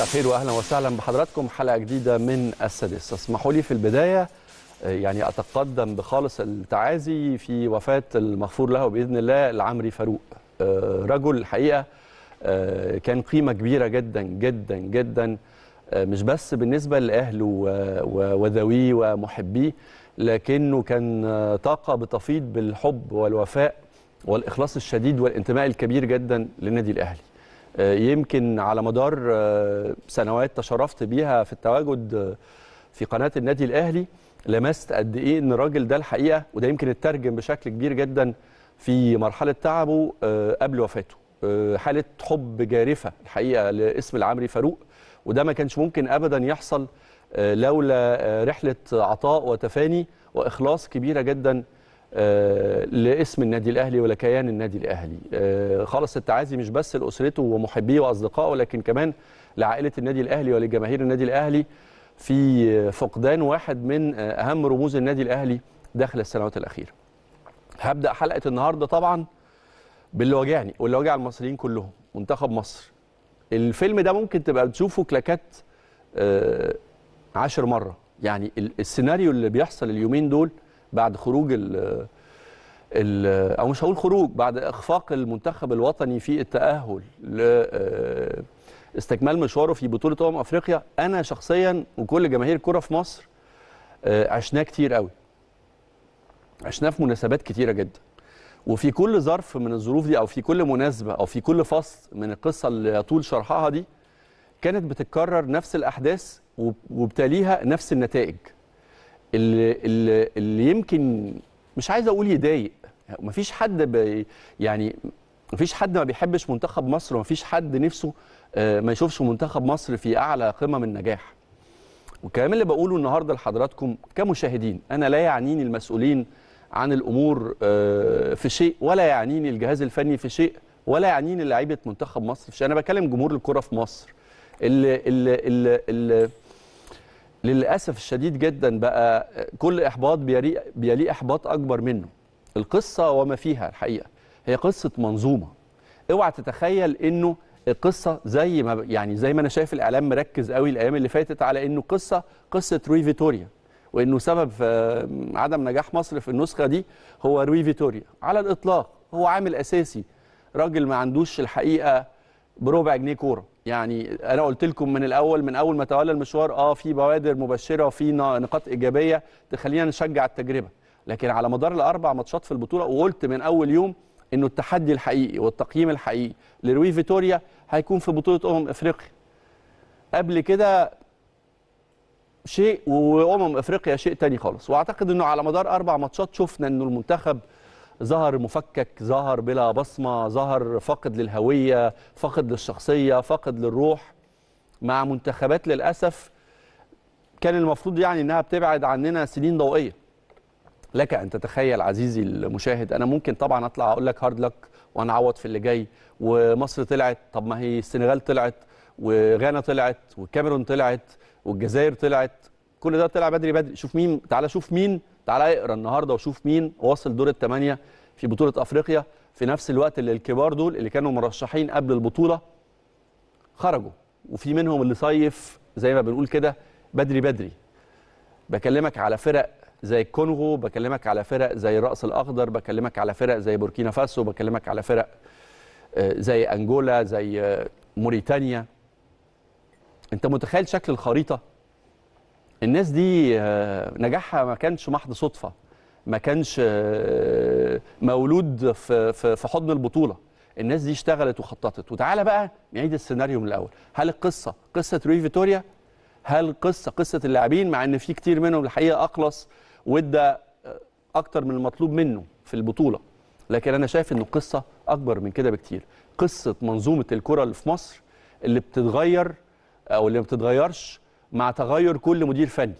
مساء الخير واهلا وسهلا بحضراتكم. حلقة جديدة من السادس. اسمحوا لي في البداية آه، يعني أتقدم بخالص التعازي في وفاة المغفور له بإذن الله العمري فاروق. آه، رجل الحقيقة آه، كان قيمة كبيرة جدا جدا جدا مش بس بالنسبة لأهله وذويه ومحبيه لكنه كان طاقة بتفيض بالحب والوفاء والإخلاص الشديد والانتماء الكبير جدا للنادي الأهلي. يمكن على مدار آه، سنوات تشرفت بيها في التواجد آه، في قناة النادي الأهلي لمست قد إيه إن الراجل ده الحقيقة وده يمكن اترجم بشكل كبير جدا في مرحلة تعبه آه، قبل وفاته. آه، حالة حب جارفة الحقيقة لاسم العمري فاروق وده ما كانش ممكن ابدا يحصل آه، لولا آه، رحلة عطاء وتفاني وإخلاص كبيرة جدا آه، لاسم النادي الأهلي ولكيان النادي الأهلي. آه، خالص التعازي مش بس لأسرته ومحبيه وأصدقائه لكن كمان لعائلة النادي الأهلي ولجماهير النادي الأهلي في فقدان واحد من آه، أهم رموز النادي الأهلي داخل السنوات الأخيرة. هبدأ حلقة النهارده طبعا باللي واجعني واللي واجع المصريين كلهم منتخب مصر. الفيلم ده ممكن تبقى بتشوفه كلاكات آه، عشر مرة. يعني ال- السيناريو اللي بيحصل اليومين دول بعد خروج ال أو مش هقول خروج بعد إخفاق المنتخب الوطني في التأهل ل آه، مشواره في بطولة أمم أفريقيا أنا شخصيا وكل جماهير الكرة في مصر آه، عشناه كتير قوي. عشناه في مناسبات كتيرة جدا. وفي كل ظرف من الظروف دي أو في كل مناسبة أو في كل فصل من القصة اللي يطول شرحها دي كانت بتتكرر نفس الأحداث وب- وبتاليها نفس النتائج. اللي, اللي, يمكن مش عايز أقول يضايق. مفيش حد يعني مفيش حد ما بيحبش منتخب مصر ومفيش حد نفسه آه، ما يشوفش منتخب مصر في أعلى قمم النجاح. والكلام اللي بقوله النهارده لحضراتكم كمشاهدين أنا لا يعنيني المسؤولين عن الأمور آه، في شيء ولا يعنيني الجهاز الفني في شيء ولا يعنيني لعيبة منتخب مصر في شيء. أنا بكلم جمهور الكرة في مصر. اللي اللي اللي, اللي للأسف الشديد جدا بقى كل إحباط بيليق إحباط أكبر منه. القصة وما فيها الحقيقة هي قصة منظومة. أوعى تتخيل إنه القصة زي ما يعني زي ما أنا شايف الإعلام مركز قوي الأيام اللي فاتت على إنه قصة قصة روي فيتوريا وإنه سبب عدم نجاح مصر في النسخة دي هو روي فيتوريا. على الإطلاق هو عامل أساسي. راجل ما عندوش الحقيقة بربع جنيه كورة. يعني أنا قلت لكم من الأول من أول ما تولى المشوار آه في بوادر مبشرة وفي نقاط إيجابية تخلينا نشجع التجربة. لكن على مدار الأربع ماتشات في البطولة وقلت من أول يوم إنه التحدي الحقيقي والتقييم الحقيقي لروي فيتوريا هيكون في بطولة أمم إفريقيا. قبل كده شيء وأمم إفريقيا شيء تاني خالص. وأعتقد إنه على مدار أربع ماتشات شفنا إنه المنتخب ظهر مفكك ظهر بلا بصمة ظهر فاقد للهوية فاقد للشخصية فاقد للروح. مع منتخبات للأسف كان المفروض يعني إنها بتبعد عننا سنين ضوئية. لك أن تتخيل عزيزي المشاهد أنا ممكن طبعا أطلع أقول لك هارد لك ونعوض في اللي جاي. ومصر طلعت طب ما هي السنغال طلعت وغانا طلعت والكاميرون طلعت والجزائر طلعت. كل ده طلع بدري بدري. شوف مين تعالى شوف مين تعالى اقرا النهارده وشوف مين واصل دور الثمانيه في بطولة افريقيا في نفس الوقت اللي الكبار دول اللي كانوا مرشحين قبل البطولة خرجوا. وفي منهم اللي صيف زي ما بنقول كده بدري بدري. بكلمك على فرق زي الكونغو بكلمك على فرق زي الرأس الأخضر بكلمك على فرق زي بوركينا فاسو بكلمك على فرق آه، زي أنجولا زي آه، موريتانيا. أنت متخيل شكل الخريطة؟ الناس دي آه، نجاحها ما كانش محض صدفة ما كانش آه، مولود في في حضن البطولة. الناس دي اشتغلت وخططت. وتعالى بقى نعيد السيناريو من الأول. هل القصة قصة روي فيتوريا؟ هل قصة قصة اللاعبين؟ مع إن في كتير منهم الحقيقة اخلص وادى أكتر من المطلوب منه في البطولة. لكن أنا شايف ان القصة أكبر من كده بكتير. قصة منظومة الكرة اللي في مصر اللي بتتغير أو اللي ما بتتغيرش مع تغير كل مدير فني.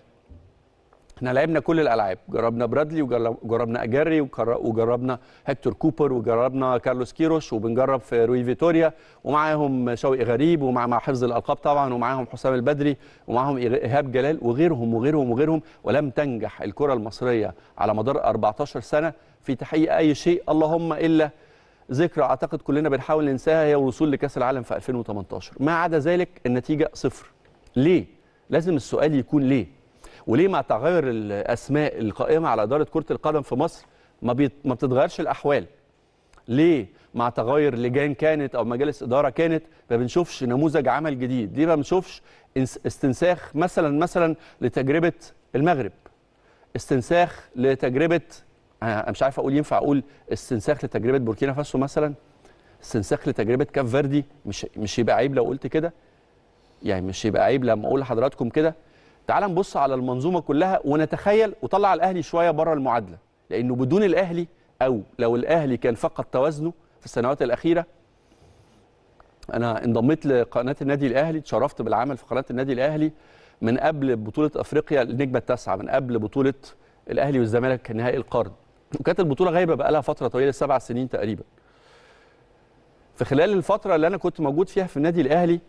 إحنا لعبنا كل الألعاب. جربنا برادلي وجربنا أجاري وجر- وجربنا هector كوبر وجربنا كارلوس كيروش وبنجرب في روي فيتوريا ومعاهم شوقي غريب ومع مع حفظ الألقاب طبعا ومعاهم حسام البدري ومعاهم إيهاب جلال وغيرهم وغيرهم وغيرهم. ولم تنجح الكرة المصرية على مدار 14 سنة في تحقيق أي شيء. اللهم إلا ذكرى أعتقد كلنا بنحاول ننساها هي الوصول لكأس العالم في 2018 ما عدا ذلك النتيجة صفر. ليه؟ لازم السؤال يكون ليه؟ وليه مع تغير الأسماء القائمة على إدارة كرة القدم في مصر ما, بيت... ما بتتغيرش الأحوال؟ ليه مع تغير لجان كانت أو مجالس إدارة كانت ما بنشوفش نموذج عمل جديد؟ ليه ما بنشوفش استنساخ مثلا مثلا لتجربة المغرب؟ استنساخ لتجربه أنا مش عارف أقول ينفع أقول استنساخ لتجربة بوركينا فاسو مثلا؟ استنساخ لتجربة كاف فيردي؟ مش مش يبقى عيب لو قلت كده؟ يعني مش يبقى عيب لما أقول لحضراتكم كده. تعال نبص على المنظومة كلها ونتخيل وطلع الأهلي شوية بره المعادلة. لأنه بدون الأهلي أو لو الأهلي كان فقد توازنه في السنوات الأخيرة أنا انضميت لقناة النادي الأهلي اتشرفت بالعمل في قناة النادي الأهلي من قبل بطولة أفريقيا النجمه التاسعة من قبل بطولة الأهلي والزمالك نهائي القرن. وكانت البطولة غايبة بقى لها فترة طويلة سبع سنين تقريبا. في خلال الفترة اللي أنا كنت موجود فيها في النادي الأهلي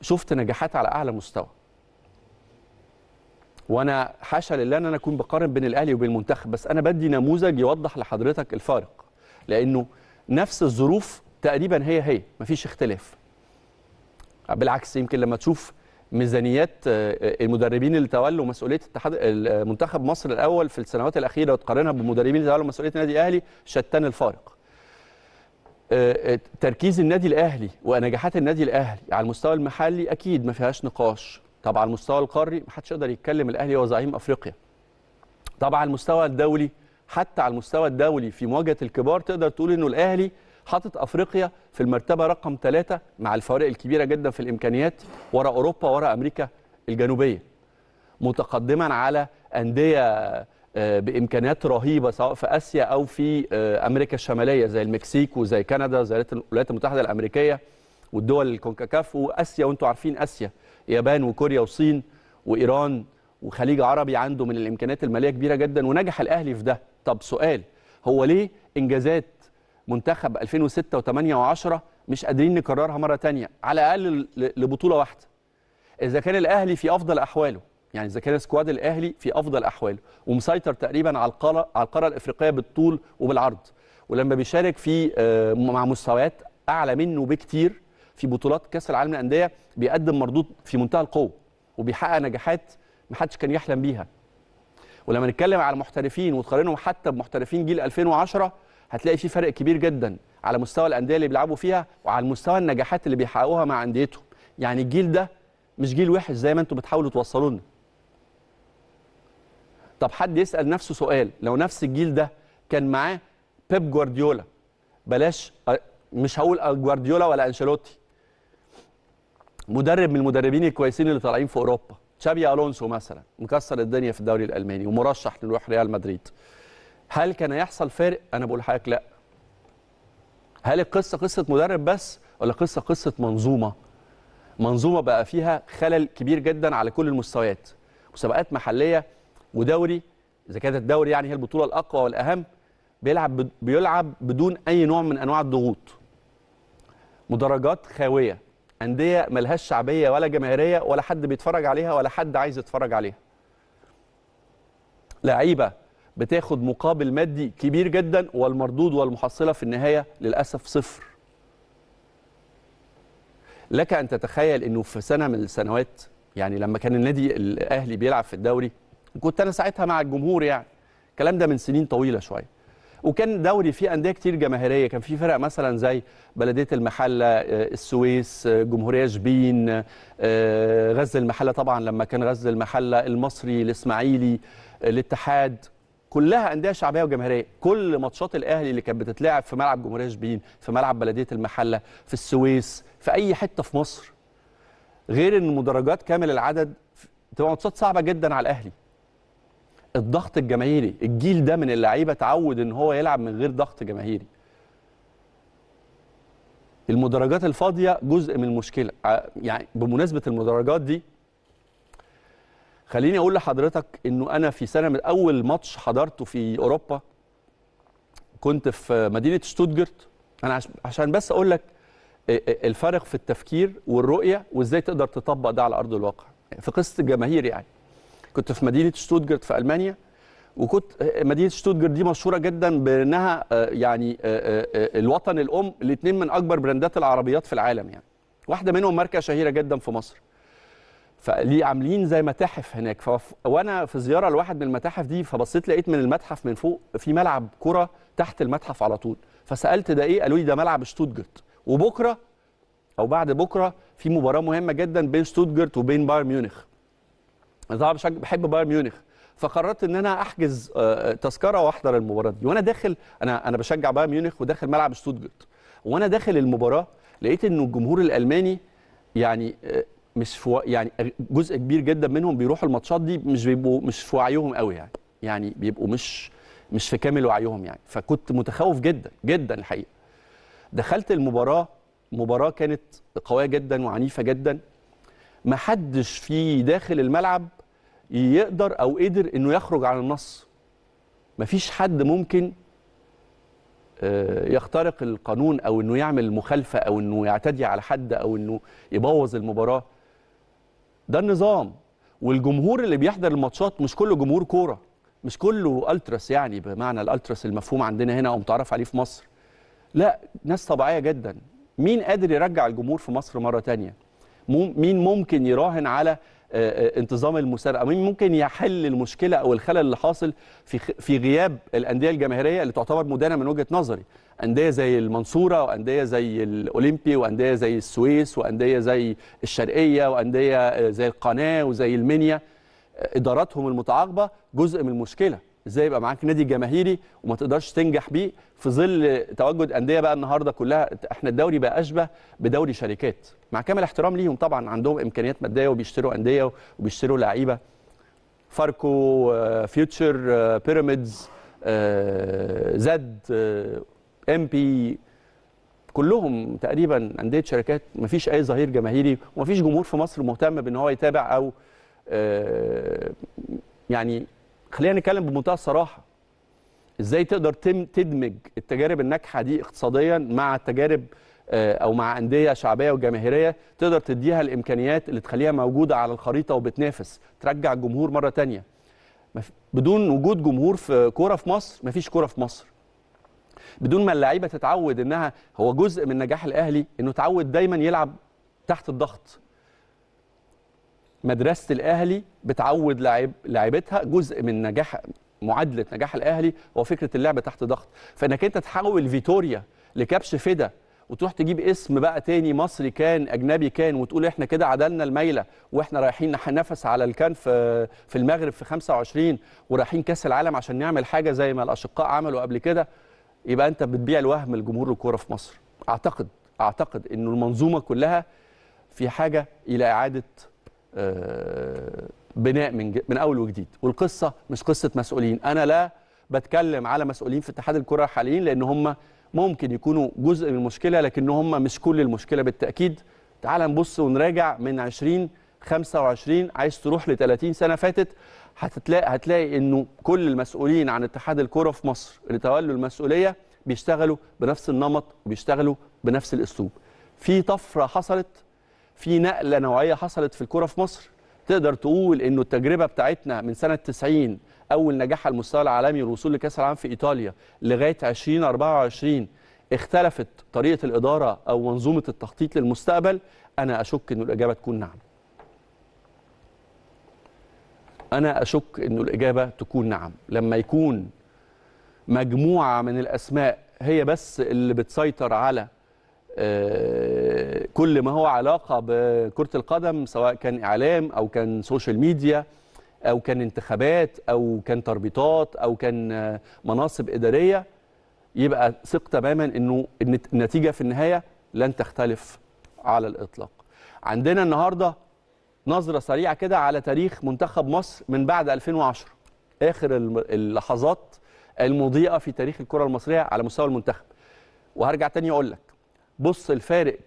شفت نجاحات على أعلى مستوى وأنا حاشا لله إن أنا أكون بقارن بين الأهلي وبين المنتخب بس أنا بدي نموذج يوضح لحضرتك الفارق لأنه نفس الظروف تقريبا هي هي مفيش اختلاف بالعكس يمكن لما تشوف ميزانيات المدربين اللي تولوا مسؤولية اتحاد منتخب مصر الأول في السنوات الأخيرة وتقارنها بمدربين اللي تولوا مسؤولية النادي الاهلي شتان الفارق. تركيز النادي الأهلي ونجاحات النادي الأهلي على المستوى المحلي أكيد ما فيهاش نقاش. طبعا على المستوى القاري ما حدش يقدر يتكلم الأهلي هو زعيم أفريقيا. طبعا على المستوى الدولي حتى على المستوى الدولي في مواجهة الكبار تقدر تقول إنه الأهلي حاطط أفريقيا في المرتبة رقم ثلاثة مع الفوارق الكبيرة جدا في الإمكانيات ورا أوروبا ورا أمريكا الجنوبية متقدما على أندية بإمكانيات رهيبة سواء في آسيا أو في أمريكا الشمالية زي المكسيك وزي كندا زي الولايات المتحدة الأمريكية والدول الكونكاكاف وآسيا. وأنتم عارفين آسيا اليابان وكوريا والصين وإيران وخليج عربي عنده من الإمكانيات المالية كبيرة جدا ونجح الأهلي في ده. طب سؤال هو ليه إنجازات منتخب 2006 و8 و10 مش قادرين نكررها مرة تانية؟ على الأقل لبطولة واحدة. إذا كان الأهلي في أفضل أحواله يعني إذا كان سكواد الأهلي في أفضل أحواله ومسيطر تقريبا على القارة على القارة الإفريقية بالطول وبالعرض. ولما بيشارك في مع مستويات أعلى منه بكتير في بطولات كأس العالم للأندية بيقدم مردود في منتهى القوة وبيحقق نجاحات ما حدش كان يحلم بيها. ولما نتكلم على المحترفين وتقارنهم حتى بمحترفين جيل 2010 هتلاقي في فرق كبير جدا على مستوى الأندية اللي بيلعبوا فيها وعلى مستوى النجاحات اللي بيحققوها مع أنديتهم. يعني الجيل ده مش جيل وحش زي ما أنتم بتحاولوا توصلوا لنا طب حد يسأل نفسه سؤال لو نفس الجيل ده كان معاه بيب جوارديولا بلاش مش هقول جوارديولا ولا أنشيلوتي. مدرب من المدربين الكويسين اللي طالعين في أوروبا تشابي ألونسو مثلا مكسر الدنيا في الدوري الألماني ومرشح لنروح ريال مدريد. هل كان يحصل فارق أنا بقول لحضرتك لا. هل القصة قصة مدرب بس ولا قصة قصة منظومة؟ منظومة بقى فيها خلل كبير جدا على كل المستويات. مسابقات محلية ودوري إذا كانت الدوري يعني هي البطولة الأقوى والأهم بيلعب بيلعب بدون أي نوع من أنواع الضغوط. مدرجات خاوية أندية ملهاش شعبية ولا جماهيرية ولا حد بيتفرج عليها ولا حد عايز يتفرج عليها. لعيبة بتاخد مقابل مادي كبير جدا والمردود والمحصلة في النهاية للأسف صفر. لك أن تتخيل إنه في سنة من السنوات يعني لما كان النادي الأهلي بيلعب في الدوري كنت أنا ساعتها مع الجمهور يعني. الكلام ده من سنين طويلة شوية. وكان دوري فيه أندية كتير جماهيرية. كان في فرق مثلا زي بلدية المحلة السويس جمهورية شبين غزل المحلة طبعا لما كان غزل المحلة المصري الإسماعيلي الاتحاد. كلها أندية شعبية وجماهيرية. كل ماتشات الأهلي اللي كانت بتتلعب في ملعب جمهورية شبين في ملعب بلدية المحلة في السويس في أي حتة في مصر. غير إن مدرجات كامل العدد تبقى ماتشات صعبة جدا على الأهلي. الضغط الجماهيري. الجيل ده من اللعيبة اتعود إن هو يلعب من غير ضغط جماهيري. المدرجات الفاضية جزء من المشكلة. يعني بمناسبة المدرجات دي خليني أقول لحضرتك إنه أنا في سنة من أول ماتش حضرته في أوروبا كنت في مدينة شتوتجارت. أنا عشان بس أقول لك الفرق في التفكير والرؤية وإزاي تقدر تطبق ده على أرض الواقع في قصة الجماهير يعني. كنت في مدينة شتوتجارت في ألمانيا وكنت مدينة شتوتجارت دي مشهورة جدا بأنها آه، يعني آه، آه، الوطن الأم الاثنين من أكبر براندات العربيات في العالم يعني. واحدة منهم ماركة شهيرة جدا في مصر. فليه عاملين زي متاحف هناك. وأنا في زيارة لواحد من المتاحف دي فبصيت لقيت من المتحف من فوق في ملعب كرة تحت المتحف على طول. فسألت ده إيه؟ قالوا لي ده ملعب شتوتجارت. وبكرة أو بعد بكرة في مباراة مهمة جدا بين شتوتجارت وبين بايرن ميونخ. طبعا بحب بايرن ميونخ. فقررت إن أنا أحجز آه، تذكرة واحضر المباراه دي. وأنا داخل أنا أنا بشجع بايرن ميونخ وداخل ملعب شتوتجارت وأنا داخل المباراة لقيت انه الجمهور الألماني يعني آه، مش في يعني جزء كبير جدا منهم بيروحوا الماتشات دي مش بيبقوا مش في وعيهم قوي يعني. يعني بيبقوا مش مش في كامل وعيهم يعني. فكنت متخوف جدا جدا الحقيقة. دخلت المباراة مباراة كانت قوية جدا وعنيفة جدا. ما حدش في داخل الملعب يقدر أو قدر إنه يخرج عن النص. مفيش حد ممكن آه، يخترق القانون أو إنه يعمل مخالفة أو إنه يعتدي على حد أو إنه يبوظ المباراة. ده النظام. والجمهور اللي بيحضر الماتشات مش كله جمهور كورة مش كله ألتراس يعني بمعنى الألتراس المفهوم عندنا هنا أو متعرف عليه في مصر. لا ناس طبيعية جدا. مين قادر يرجع الجمهور في مصر مرة تانية؟ مين ممكن يراهن على انتظام المسابقة. مين ممكن يحل المشكلة أو الخلل اللي حاصل في في غياب الأندية الجماهيرية اللي تعتبر مدانه من وجهة نظري. أندية زي المنصورة وأندية زي الأولمبي وأندية زي السويس وأندية زي الشرقية وأندية آه، زي القناة وزي المنيا. آه، إداراتهم المتعاقبة جزء من المشكلة. إزاي يبقى معاك نادي جماهيري وما تقدرش تنجح بيه في ظل تواجد أندية بقى النهارده كلها. إحنا الدوري بقى أشبه بدوري شركات. مع كامل احترام ليهم طبعا عندهم إمكانيات مادية وبيشتروا أندية وبيشتروا لعيبة. فاركو آه، فيوتشر آه، بيراميدز آه، زد إم بي. كلهم تقريبا أندية شركات. مفيش أي ظهير جماهيري ومفيش جمهور في مصر مهتم بإن هو يتابع أو يعني خلينا نتكلم بمنتهى الصراحة. إزاي تقدر تدمج التجارب الناجحة دي اقتصاديا مع التجارب آه، أو مع أندية شعبية وجماهيرية تقدر تديها الإمكانيات اللي تخليها موجودة على الخريطة وبتنافس ترجع الجمهور مرة تانية. بدون وجود جمهور في كورة في مصر مفيش كورة في مصر. بدون ما اللعيبة تتعود إنها هو جزء من نجاح الأهلي إنه تعود دايما يلعب تحت الضغط. مدرسة الأهلي بتعود لاعب لاعيبتها جزء من نجاح معادلة نجاح الأهلي هو فكرة اللعب تحت ضغط. فإنك أنت تحول فيتوريا لكبش فدا وتروح تجيب اسم بقى تاني مصري كان أجنبي كان وتقول إحنا كده عدلنا الميلة وإحنا رايحين نفس على الكان في في المغرب في 25 ورايحين كأس العالم عشان نعمل حاجة زي ما الأشقاء عملوا قبل كده يبقى أنت بتبيع الوهم لجمهور الكورة في مصر. اعتقد أعتقد إنه المنظومة كلها في حاجة إلى إعادة بناء من من أول وجديد. والقصة مش قصة مسؤولين. أنا لا بتكلم على مسؤولين في اتحاد الكرة الحاليين لأن هم ممكن يكونوا جزء من المشكلة لكن هم مش كل المشكلة. بالتأكيد تعال نبص ونراجع من 20 25 عايز تروح ل 30 سنة فاتت هتلاقي هتلاقي إنه كل المسؤولين عن اتحاد الكرة في مصر اللي تولوا المسؤولية بيشتغلوا بنفس النمط وبيشتغلوا بنفس الأسلوب. في طفرة حصلت في نقلة نوعية حصلت في الكورة في مصر. تقدر تقول إنه التجربة بتاعتنا من سنة 90 أول نجاح على المستوى العالمي الوصول لكأس العالم في إيطاليا لغاية 2024 اختلفت طريقة الإدارة أو منظومة التخطيط للمستقبل. أنا أشك إنه الإجابة تكون نعم. أنا أشك إنه الإجابة تكون نعم. لما يكون مجموعة من الأسماء هي بس اللي بتسيطر على كل ما هو علاقة بكرة القدم سواء كان إعلام أو كان social media أو كان انتخابات أو كان تربيطات أو كان آه، مناصب إدارية يبقى ثق تماما إنه النت- النتيجة في النهاية لن تختلف على الإطلاق. عندنا النهارده نظرة سريعة كده على تاريخ منتخب مصر من بعد 2010 آخر اللحظات المضيئة في تاريخ الكرة المصرية على مستوى المنتخب. وهرجع تاني أقول لك بص الفارق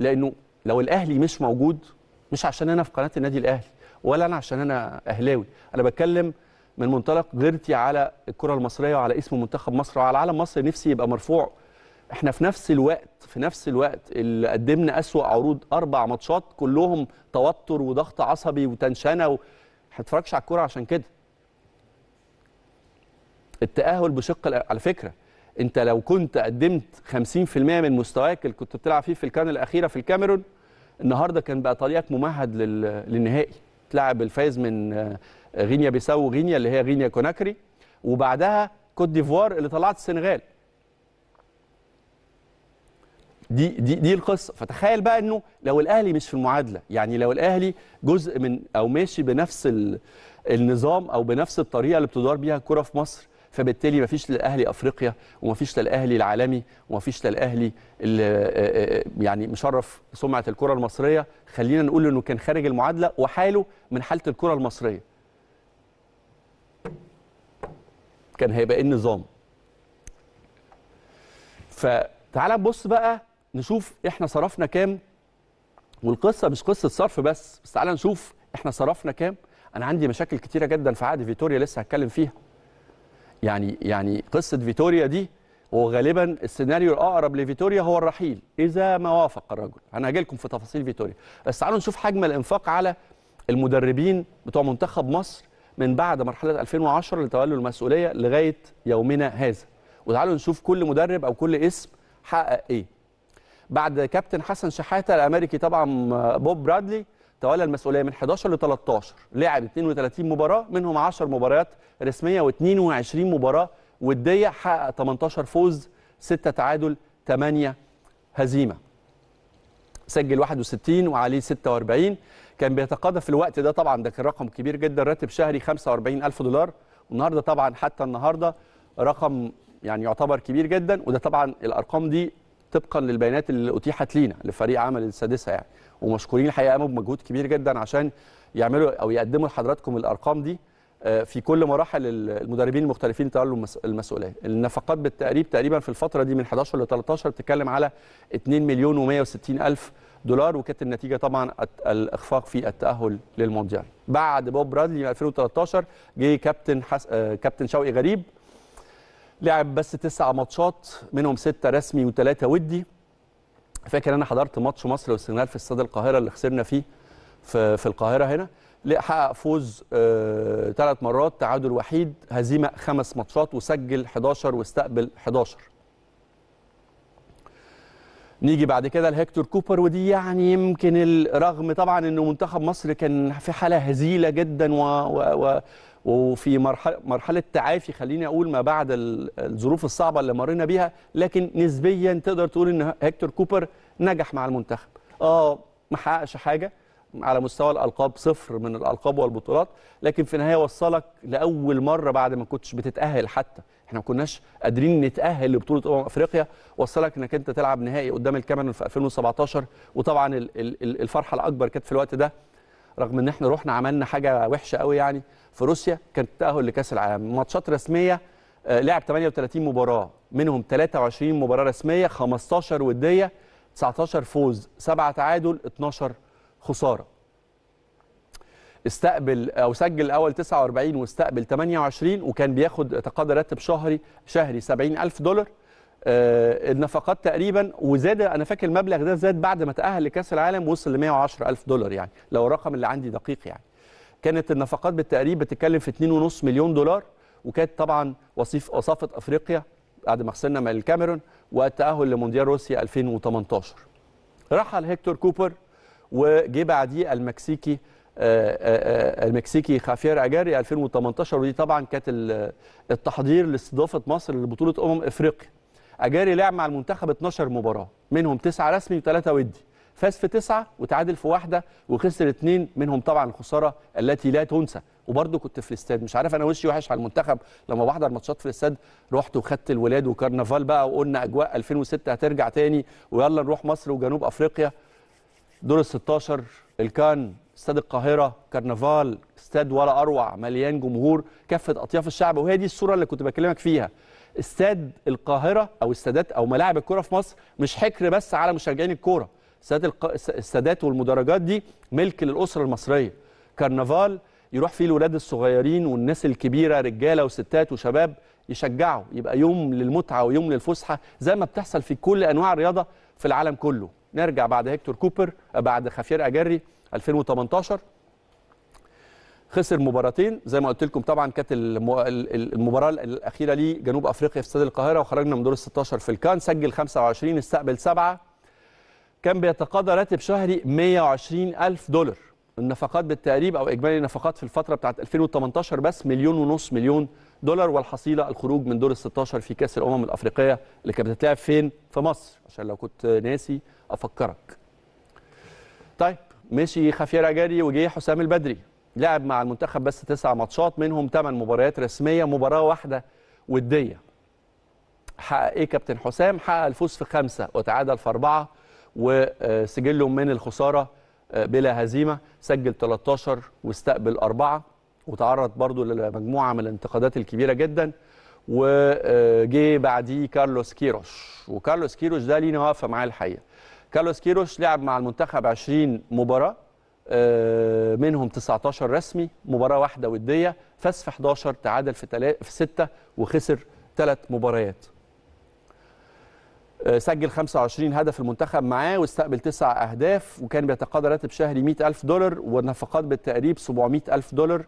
لأنه لو الأهلي مش موجود مش عشان أنا في قناة النادي الأهلي ولا أنا عشان أنا أهلاوي أنا بتكلم من منطلق غيرتي على الكرة المصرية وعلى اسم منتخب مصر وعلى علم مصر نفسي يبقى مرفوع. إحنا في نفس الوقت في نفس الوقت اللي قدمنا أسوأ عروض أربع ماتشات كلهم توتر وضغط عصبي وتنشنة و... ما تتفرجش على الكوره عشان كده. التأهل بشق على فكرة انت لو كنت قدمت 50% من مستواك اللي كنت بتلعب فيه في الكان الأخيرة في الكاميرون النهارده كان بقى طريقك ممهد لل- للنهائي. تلعب الفايز من آه، غينيا بيساو غينيا اللي هي غينيا كوناكري وبعدها كوت ديفوار اللي طلعت السنغال. دي دي دي القصة. فتخيل بقى إنه لو الأهلي مش في المعادلة يعني لو الأهلي جزء من أو ماشي بنفس ال- النظام أو بنفس الطريقة اللي بتدار بيها الكرة في مصر فبالتالي مفيش للاهلي أفريقيا ومفيش للاهلي العالمي ومفيش للاهلي آه، آه، يعني مشرف سمعة الكرة المصرية. خلينا نقول إنه كان خارج المعادلة وحاله من حالة الكرة المصرية. كان هيبقى إيه النظام؟ فتعال نبص بقى نشوف إحنا صرفنا كام. والقصة مش قصة صرف بس بس تعال نشوف إحنا صرفنا كام. أنا عندي مشاكل كتيرة جدا في عقد فيتوريا لسه هتكلم فيها. يعني يعني قصة فيتوريا دي هو غالبا السيناريو الأقرب لفيتوريا هو الرحيل. إذا ما وافق الرجل. أنا هاجي لكم في تفاصيل فيتوريا. بس تعالوا نشوف حجم الإنفاق على المدربين بتوع منتخب مصر من بعد مرحلة 2010 اللي تولوا المسؤولية لغاية يومنا هذا. وتعالوا نشوف كل مدرب أو كل اسم حقق إيه. بعد كابتن حسن شحاتة الأمريكي طبعا بوب برادلي تولى المسؤولية من 11 ل 13 لعب 32 مباراة منهم 10 مباريات رسمية و22 مباراة وديه حقق 18 فوز 6 تعادل 8 هزيمة. سجل 61 وعليه 46 كان بيتقاضى في الوقت ده طبعا ده كان رقم كبير جدا. راتب شهري 45 ألف دولار. والنهارده طبعا حتى النهارده رقم يعني يعتبر كبير جدا وده طبعا الأرقام دي طبقا للبيانات اللي أتيحت لينا لفريق عمل السادسة يعني. ومشكورين الحقيقة قاموا بمجهود كبير جدا عشان يعملوا أو يقدموا لحضراتكم الأرقام دي آه، في كل مراحل المدربين المختلفين تولوا المس- المسؤولية. النفقات بالتقريب تقريبا في الفترة دي من 11 ل 13 بتتكلم على 2 مليون و160 ألف دولار وكانت النتيجة طبعا الإخفاق في التأهل للمونديال. بعد بوب برادلي من 2013 جه كابتن حس... آه، كابتن شوقي غريب لعب بس تسع ماتشات منهم ستة رسمي وثلاثة ودي. فاكر أنا حضرت ماتش مصر والسنغال في استاد القاهرة اللي خسرنا فيه في في القاهرة هنا؟ حقق فوز آه، ثلاث مرات تعادل وحيد هزيمة خمس ماتشات وسجل 11 واستقبل 11 نيجي بعد كده لهيكتور كوبر ودي يعني يمكن رغم طبعا إنه منتخب مصر كان في حالة هزيلة جدا و و و وفي مرحلة تعافي خليني أقول ما بعد ال- الظروف الصعبة اللي مرينا بيها لكن نسبيا تقدر تقول إن هيكتور كوبر نجح مع المنتخب. آه ما حققش حاجة على مستوى الألقاب صفر من الألقاب والبطولات لكن في النهاية وصلك لأول مرة بعد ما كنتش بتتأهل حتى. إحنا ما كناش قادرين نتأهل لبطولة أمم أفريقيا وصلك إنك أنت تلعب نهائي قدام الكاميرون في 2017 وطبعا ال- ال- ال- الفرحة الأكبر كانت في الوقت ده رغم ان إحنا رحنا عملنا حاجة وحشة قوي يعني في روسيا كان التاهل لكأس العالم. ماتشات رسمية آه، لعب 38 مباراة. منهم 23 مباراة رسمية 15 ودية 19 فوز 7 تعادل 12 خسارة. استقبل أو سجل الأول 49 واستقبل 28 وكان بياخد تقاضى راتب شهري شهري 70000 دولار. النفقات تقريبا وزاد أنا فاكر المبلغ ده زاد بعد ما تأهل لكأس العالم وصل ل 110000 دولار يعني لو الرقم اللي عندي دقيق يعني. كانت النفقات بالتقريب بتتكلم في 2.5 مليون دولار وكانت طبعا وصيف وصافة أفريقيا بعد ما خسرنا من الكاميرون والتاهل لمونديال روسيا 2018 رحل هيكتور كوبر وجه بعديه المكسيكي آه، آه، آه، المكسيكي خافير أجاري 2018 ودي طبعا كانت ال- التحضير لاستضافة مصر لبطولة أمم إفريقيا. أجاري لعب مع المنتخب 12 مباراة منهم تسعة رسمي وثلاثه ودي. فاز في تسعة وتعادل في واحدة وخسر اثنين منهم طبعا الخسارة التي لا تنسى. وبرضه كنت في الاستاد مش عارف أنا وشي وحش على المنتخب لما بحضر ماتشات في الاستاد رحت وخدت الولاد وكرنفال بقى وقلنا أجواء 2006 هترجع تاني ويلا نروح مصر وجنوب أفريقيا. دور ال 16 الكان استاد القاهرة كرنفال استاد ولا أروع مليان جمهور كافة أطياف الشعب. وهي دي الصورة اللي كنت بكلمك فيها. استاد القاهرة أو استادات أو ملاعب الكورة في مصر مش حكر بس على مشجعين الكورة. السادات والمدرجات دي ملك للأسرة المصرية. كرنفال يروح فيه الولاد الصغيرين والناس الكبيرة رجالة وستات وشباب يشجعوا. يبقى يوم للمتعة ويوم للفسحة زي ما بتحصل في كل أنواع الرياضة في العالم كله. نرجع بعد هيكتور كوبر بعد خافير اجاري 2018 خسر مباراتين. زي ما قلت لكم طبعا كانت المباراة الأخيرة ليه جنوب أفريقيا في استاد القاهرة وخرجنا من دور ال 16 في الكان سجل 25 استقبل سبعة. كان بيتقاضى راتب شهري 120 ألف دولار. النفقات بالتقريب أو إجمالي النفقات في الفترة بتاعت 2018 بس مليون ونص مليون دولار والحصيلة الخروج من دور ال 16 في كأس الأمم الأفريقية اللي كانت بتتلعب فين؟ في مصر. عشان لو كنت ناسي أفكرك. طيب مشي خفير أجاري وجه حسام البدري. لعب مع المنتخب بس تسع ماتشات منهم ثمان مباريات رسمية مباراة واحدة ودية. حقق إيه كابتن حسام؟ حقق الفوز في خمسة وتعادل في أربعة وسجله من الخسارة بلا هزيمة سجل 13 واستقبل أربعة وتعرض برضو لمجموعة من الانتقادات الكبيرة جدا وجي بعديه كارلوس كيروش. وكارلوس كيروش ده لينا واقفة معاه الحقيقة. كارلوس كيروش لعب مع المنتخب 20 مباراة آه، منهم 19 رسمي مباراة واحدة ودية فاز في 11 تعادل في 3 في 6 وخسر ثلاث مباريات. آه، سجل 25 هدف المنتخب معاه واستقبل تسع أهداف وكان بيتقاضى راتب شهري 100 ألف دولار والنفقات بالتقريب 700 ألف دولار.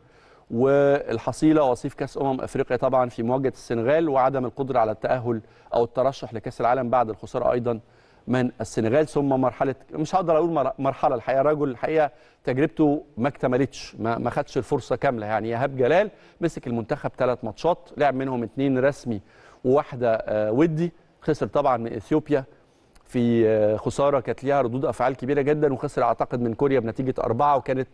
والحصيلة وصيف كأس أمم أفريقيا طبعا في مواجهة السنغال وعدم القدرة على التأهل أو الترشح لكأس العالم بعد الخسارة أيضا من السنغال ثم مرحلة مش هقدر أقول مر- مرحلة الحقيقة رجل الحقيقة تجربته ما اكتملتش ما ما خدش الفرصة كاملة. يعني إيهاب جلال مسك المنتخب ثلاث ماتشات لعب منهم اثنين رسمي وواحدة آه، ودي. خسر طبعا من إثيوبيا في آه، خسارة كانت ليها ردود أفعال كبيرة جدا وخسر أعتقد من كوريا بنتيجة أربعة وكانت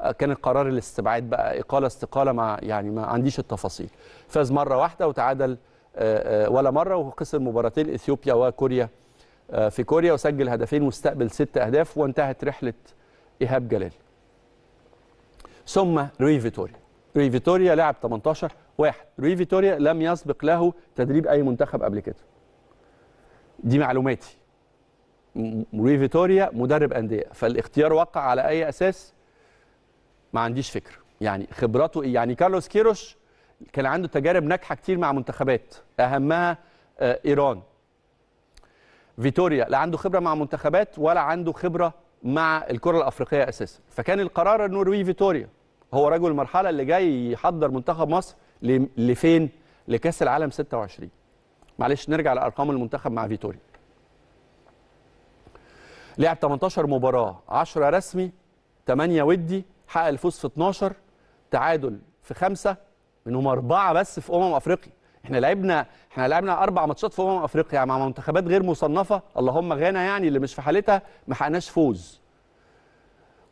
آه، كان قرار الاستبعاد بقى إقالة استقالة مع يعني ما عنديش التفاصيل. فاز مرة واحدة وتعادل ولا مرة وخسر مباراتين إثيوبيا وكوريا في كوريا وسجل هدفين واستقبل ست أهداف وانتهت رحلة إيهاب جلال. ثم روي فيتوريا. روي فيتوريا لعب 18 واحد. روي فيتوريا لم يسبق له تدريب أي منتخب قبل كده. دي معلوماتي. روي فيتوريا مدرب انديه فالاختيار وقع على اي أساس ما عنديش فكره يعني خبراته إيه يعني كارلوس كيروش كان عنده تجارب ناجحه كتير مع منتخبات اهمها آه، ايران فيتوريا لا عنده خبرة مع منتخبات ولا عنده خبرة مع الكرة الأفريقية أساسا. فكان القرار انه روي فيتوريا هو رجل المرحلة اللي جاي يحضر منتخب مصر لفين؟ لكأس العالم 26 معلش نرجع لأرقام المنتخب مع فيتوريا. لعب 18 مباراة 10 رسمي 8 ودي حقق الفوز في 12 تعادل في خمسة منهم أربعة بس في أمم أفريقيا. إحنا لعبنا إحنا لعبنا أربع ماتشات في امم افريقيا مع منتخبات غير مصنفة. اللهم غانا يعني اللي مش في حالتها ما حققناش فوز.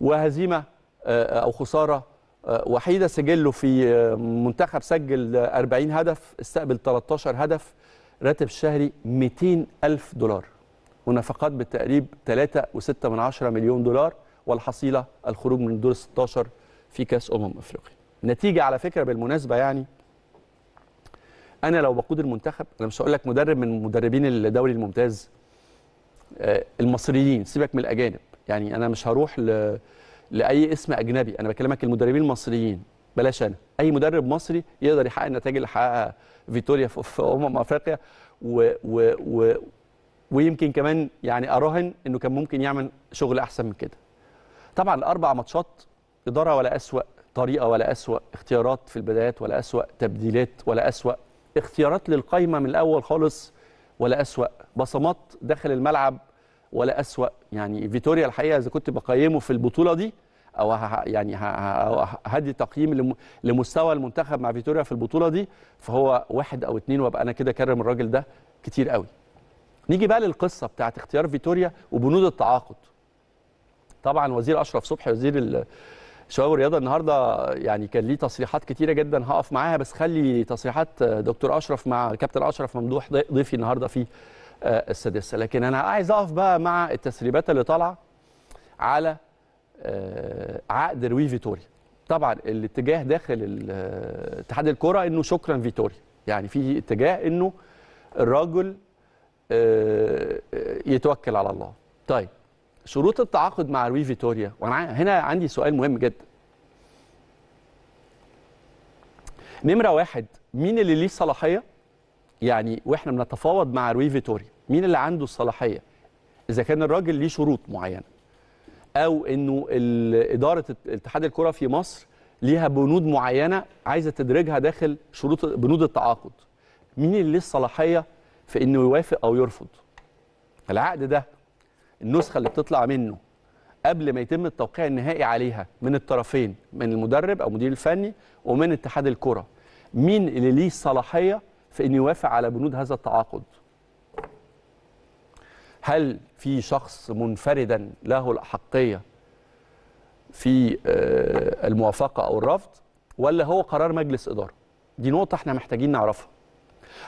وهزيمة آه، أو خسارة آه، وحيدة سجله في آه، منتخب سجل آه، 40 هدف استقبل 13 هدف راتب شهري 200 ألف دولار. ونفقات بالتقريب 3.6 من عشرة مليون دولار والحصيلة الخروج من دور 16 في كأس أمم أفريقيا. نتيجة على فكرة بالمناسبة يعني أنا لو بقود المنتخب أنا مش هقول لك مدرب من مدربين الدوري الممتاز آه، المصريين سيبك من الأجانب. يعني أنا مش هروح ل... لأي اسم أجنبي أنا بكلمك المدربين المصريين بلاش أنا. أي مدرب مصري يقدر يحقق النتائج اللي حققها فيتوريا في أمم أفريقيا و... و... و... ويمكن كمان يعني أراهن إنه كان ممكن يعمل شغل أحسن من كده. طبعا الأربع ماتشات إدارة ولا أسوأ طريقة ولا أسوأ اختيارات في البدايات ولا أسوأ تبديلات ولا أسوأ اختيارات للقايمة من الأول خالص ولا أسوأ. بصمات داخل الملعب ولا أسوأ. يعني فيتوريا الحقيقة إذا كنت بقيمه في البطولة دي أو يعني هدي تقييم لم- لمستوى المنتخب مع فيتوريا في البطولة دي فهو واحد أو اتنين وأبقى أنا كده كرم الراجل ده كتير قوي. نيجي بقى للقصة بتاعت اختيار فيتوريا وبنود التعاقد. طبعا وزير أشرف صبحي وزير ال- الشباب والرياضه النهارده يعني كان ليه تصريحات كتيرة جدا هقف معاها بس خلي تصريحات دكتور أشرف مع كابتن أشرف ممدوح ضي- ضيفي النهارده في آه، السادسة. لكن أنا عايز أقف بقى مع التسريبات اللي طالعة على آه، عقد روي فيتوريا طبعا الاتجاه داخل آه، اتحاد الكره إنه شكرا فيتوريا يعني في اتجاه إنه الراجل يتوكل على الله. طيب. شروط التعاقد مع روي فيتوريا. وأنا هنا عندي سؤال مهم جدا. نمرة واحد مين اللي ليه الصلاحيه يعني وإحنا بنتفاوض مع روي فيتوريا مين اللي عنده الصلاحية؟ إذا كان الراجل ليه شروط معينة أو إنه إدارة اتحاد الكرة في مصر ليها بنود معينة عايزة تدرجها داخل شروط بنود التعاقد. مين اللي ليه الصلاحية في إنه يوافق أو يرفض؟ العقد ده النسخة اللي بتطلع منه قبل ما يتم التوقيع النهائي عليها من الطرفين من المدرب أو المدير الفني ومن اتحاد الكرة. مين اللي ليه الصلاحيه في انه يوافق على بنود هذا التعاقد؟ هل في شخص منفردا له الاحقيه في آه، الموافقة أو الرفض ولا هو قرار مجلس إدارة؟ دي نقطة إحنا محتاجين نعرفها.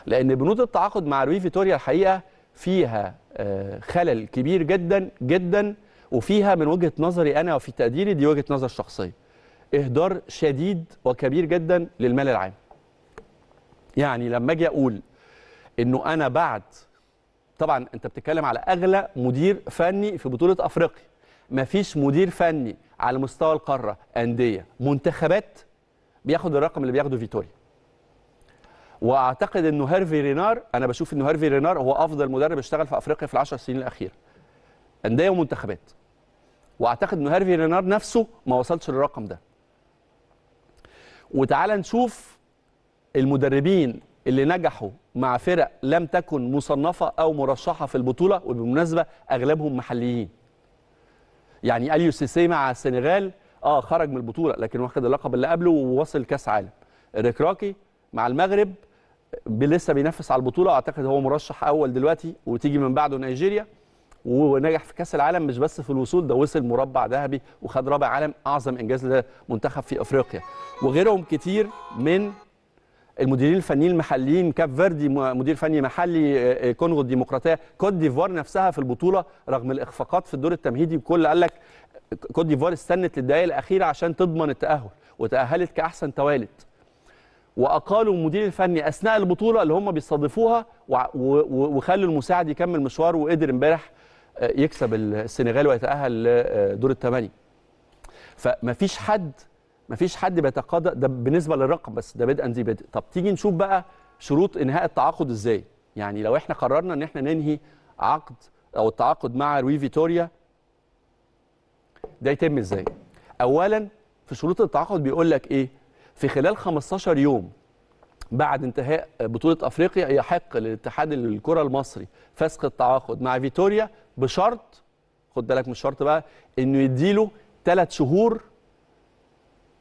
لأن بنود التعاقد مع روي فيتوريا الحقيقة فيها آه، خلل كبير جدا جدا وفيها من وجهة نظري أنا وفي تقديري دي وجهة نظر شخصية. إهدار شديد وكبير جدا للمال العام. يعني لما أجي أقول إنه أنا بعد طبعا أنت بتتكلم على أغلى مدير فني في بطولة أفريقيا. مفيش مدير فني على مستوى القارة أندية منتخبات بياخد الرقم اللي بياخده فيتوريا. واعتقد انه هيرفي رينار أنا بشوف انه هيرفي رينار هو افضل مدرب اشتغل في افريقيا في العشر سنين الاخيره أندية ومنتخبات. واعتقد انه هيرفي رينار نفسه ما وصلش للرقم ده. وتعالى نشوف المدربين اللي نجحوا مع فرق لم تكن مصنفة أو مرشحة في البطولة وبالمناسبة أغلبهم محليين. يعني أليو سيسي مع السنغال آه خرج من البطولة لكن واخد اللقب اللي قبله ووصل كأس عالم. الركراكي مع المغرب لسه بينافس على البطولة. أعتقد هو مرشح أول دلوقتي وتيجي من بعده نيجيريا ونجح في كأس العالم مش بس في الوصول ده وصل مربع ذهبي وخد رابع عالم أعظم إنجاز لمنتخب في أفريقيا. وغيرهم كتير من المديرين الفنيين المحليين كاب فيردي مدير فني محلي آه، آه، كونغو الديمقراطية كوت ديفوار نفسها في البطولة رغم الإخفاقات في الدور التمهيدي بكل قال لك كوت ديفوار استنت للدقائق الأخيرة عشان تضمن التأهل وتأهلت كأحسن توالد وأقالوا المدير الفني أثناء البطولة اللي هم بيستضيفوها وخلوا المساعد يكمل مشواره وقدر امبارح آه، يكسب السنغال ويتأهل لدور الثمانيه فمفيش حد مفيش حد بيتقاضى ده بالنسبة للرقم بس ده بدءا ذي بدء. طب تيجي نشوف بقى شروط إنهاء التعاقد إزاي؟ يعني لو إحنا قررنا إن إحنا ننهي عقد أو التعاقد مع روي فيتوريا ده يتم إزاي؟ اولا في شروط التعاقد بيقول لك إيه؟ في خلال 15 يوم بعد انتهاء بطولة أفريقيا يحق للاتحاد الكرة المصري فسخ التعاقد مع فيتوريا بشرط خد بالك من الشرط بقى إنه يديله ثلاث شهور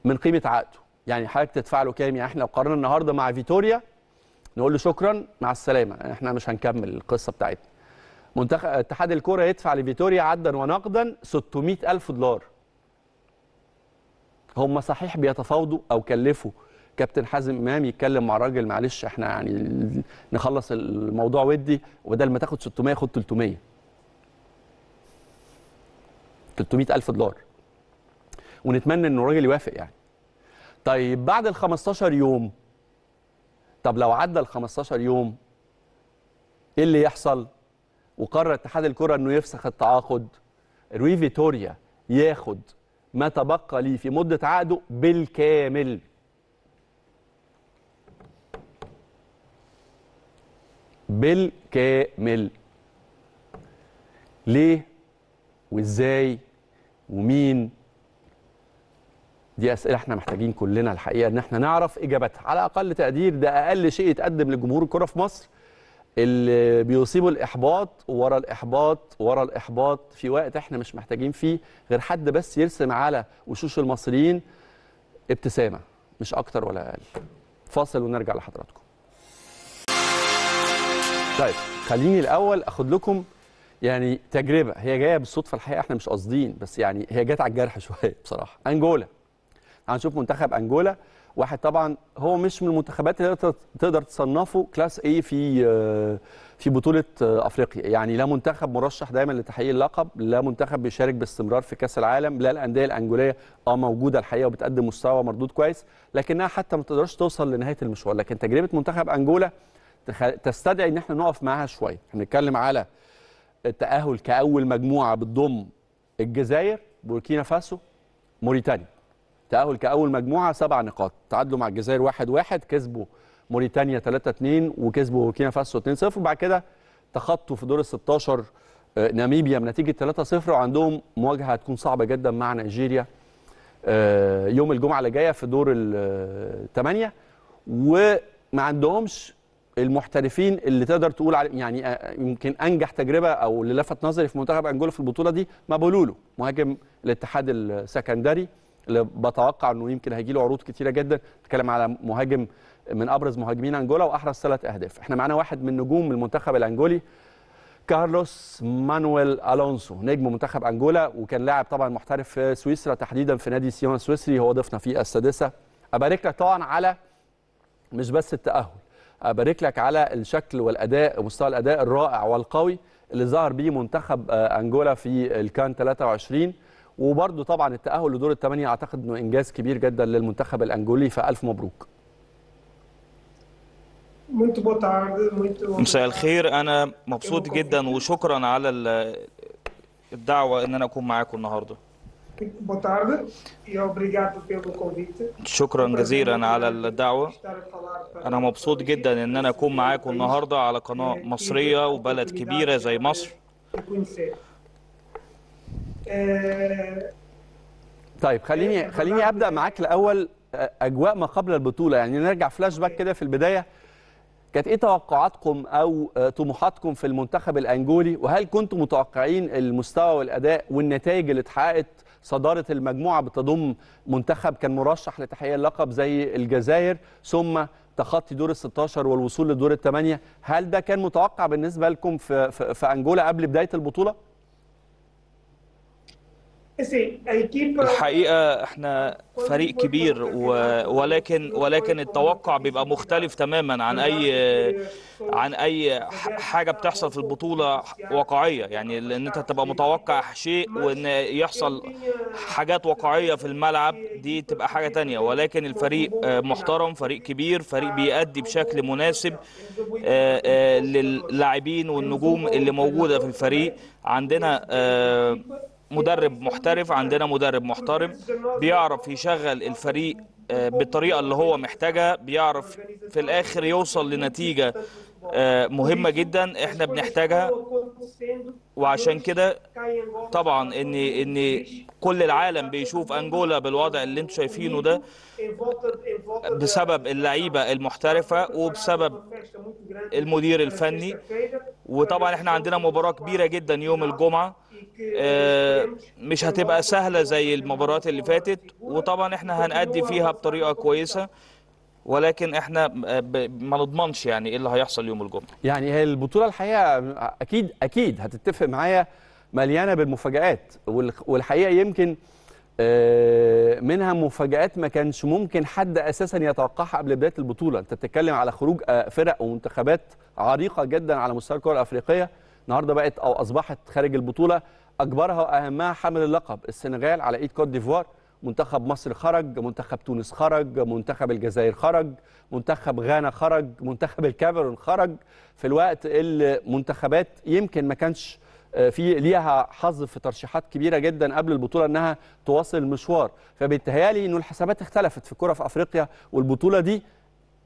من قيمة عقده. يعني حضرتك تدفع له كام؟ يعني إحنا لو قررنا النهارده مع فيتوريا نقول له شكرا مع السلامة. إحنا مش هنكمل القصة بتاعتنا. منتخب اتحاد الكرة يدفع لفيتوريا عدا ونقدا 600 ألف دولار. هم صحيح بيتفاوضوا أو كلفوا. كابتن حازم إمام يتكلم مع الراجل معلش إحنا يعني نخلص الموضوع ودي وبدل ما تاخد 600 خد 300 300 ألف دولار. ونتمنى إن الراجل يوافق يعني. طيب بعد ال 15 يوم طب لو عدى ال 15 يوم إيه اللي يحصل؟ وقرر اتحاد الكرة إنه يفسخ التعاقد. روي فيتوريا ياخد ما تبقى ليه في مدة عقده بالكامل. بالكامل. ليه؟ وإزاي؟ ومين؟ دي أسئلة إحنا محتاجين كلنا الحقيقة إن إحنا نعرف إجابتها. على أقل تقدير ده أقل شيء يتقدم لجمهور الكرة في مصر اللي بيصيبوا الإحباط ورا الإحباط ورا الإحباط في وقت إحنا مش محتاجين فيه غير حد بس يرسم على وشوش المصريين ابتسامة مش أكتر ولا أقل. فاصل ونرجع لحضراتكم. طيب خليني الأول أخد لكم يعني تجربة. هي جاية بالصدفة الحقيقة إحنا مش قاصدين بس يعني هي جت على الجرح شوية بصراحة. أنجولا. هنشوف منتخب أنجولا. واحد طبعا هو مش من المنتخبات اللي تقدر- تصنفه كلاس إيه في آه، في بطولة آه، أفريقيا. يعني لا منتخب مرشح دايما لتحقيق اللقب لا منتخب بيشارك باستمرار في كأس العالم لا الأندية الأنجولية آه موجودة الحقيقة وبتقدم مستوى مردود كويس لكنها حتى ما تقدرش توصل لنهاية المشوار. لكن تجربة منتخب أنجولا تستدعي إن إحنا نقف معاها شوية. إحنا بنتكلم على التأهل كأول مجموعة بتضم الجزائر بوركينا فاسو موريتانيا. تأهل كأول مجموعة سبع نقاط. تعادلوا مع الجزائر واحد واحد كسبوا موريتانيا 3 2 وكسبوا بوركينا فاسو 2 0 وبعد كده تخطوا في دور ال 16 آه، ناميبيا بنتيجة 3 0 وعندهم مواجهة هتكون صعبة جدا مع نيجيريا آه، يوم الجمعة اللي جاية في دور الثمانيه وما عندهمش المحترفين اللي تقدر تقول على يعني آه، يمكن أنجح تجربة أو اللي لفت نظري في منتخب أنجولا في البطولة دي مابولولو مهاجم الاتحاد السكندري. اللي بتوقع إنه يمكن هيجي له عروض كتيرة جدا. بتكلم على مهاجم من أبرز مهاجمين أنجولا وأحرز ثلاث أهداف. إحنا معانا واحد من نجوم المنتخب الأنجولي كارلوس مانويل ألونسو نجم منتخب أنجولا وكان لاعب طبعا محترف في سويسرا تحديدا في نادي سيون السويسري. هو ضيفنا في السادسة. أبارك لك طبعا على مش بس التأهل أبارك لك على الشكل والأداء ومستوى الأداء الرائع والقوي اللي ظهر بيه منتخب آه، أنجولا في الكان 23 وبرده طبعا التأهل لدور الثمانيه أعتقد إنه إنجاز كبير جدا للمنتخب الأنجولي فألف مبروك. مساء الخير. أنا مبسوط جدا وشكرا على ال- الدعوة إن أنا أكون معاكم النهارده. شكرا جزيلا على para أنا مبسوط جدا إن أنا أكون معاكم النهارده على قناة مصرية وبلد كبيرة زي مصر. طيب خليني خليني أبدأ معاك الأول أجواء ما قبل البطولة. يعني نرجع فلاش باك كده في البداية. كانت إيه توقعاتكم أو طموحاتكم في المنتخب الأنجولي؟ وهل كنتم متوقعين المستوى والأداء والنتائج اللي اتحققت صدارة المجموعة بتضم منتخب كان مرشح لتحقيق اللقب زي الجزائر ثم تخطي دور ال 16 والوصول لدور الثمانيه هل ده كان متوقع بالنسبة لكم في في, في أنجولا قبل بداية البطولة؟ الحقيقة إحنا فريق كبير. ولكن ولكن التوقع بيبقى مختلف تماما عن اي عن أي ح- حاجة بتحصل في البطولة واقعية يعني إن أنت تبقى متوقع شيء وإن يحصل حاجات واقعية في الملعب دي تبقى حاجة تانية ولكن الفريق محترم فريق كبير فريق بيأدي بشكل مناسب آه، آه، للاعبين والنجوم اللي موجودة في الفريق عندنا آه، مدرب محترف عندنا مدرب محترم بيعرف يشغل الفريق آه، بالطريقة اللي هو محتاجها بيعرف في الآخر يوصل لنتيجة آه، مهمة جدا إحنا بنحتاجها. وعشان كده طبعا إن إن كل العالم بيشوف أنجولا بالوضع اللي أنتم شايفينه ده بسبب اللعيبة المحترفة وبسبب المدير الفني. وطبعا إحنا عندنا مباراة كبيرة جدا يوم الجمعة. مش هتبقى سهلة زي المباريات اللي فاتت وطبعا إحنا هنأدي فيها بطريقة كويسة ولكن إحنا آه، ما نضمنش يعني إيه اللي هيحصل يوم الجمعة. يعني هي البطولة الحقيقة أكيد أكيد هتتفق معايا مليانة بالمفاجآت والح- والحقيقة يمكن آه، منها مفاجآت ما كانش ممكن حد أساسا يتوقعها قبل بداية البطولة. أنت بتتكلم على خروج آه، فرق ومنتخبات عريقة جدا على مستوى الكرة الأفريقية. النهاردة بقت أو أصبحت خارج البطولة أكبرها وأهمها حامل اللقب السنغال على إيد كوت ديفوار منتخب مصر خرج منتخب تونس خرج منتخب الجزائر خرج منتخب غانا خرج منتخب الكاميرون خرج في الوقت اللي منتخبات يمكن ما كانش آه، في ليها حظ في ترشيحات كبيرة جدا قبل البطولة إنها تواصل المشوار فبيتهيالي إنه الحسابات اختلفت في الكره في أفريقيا والبطولة دي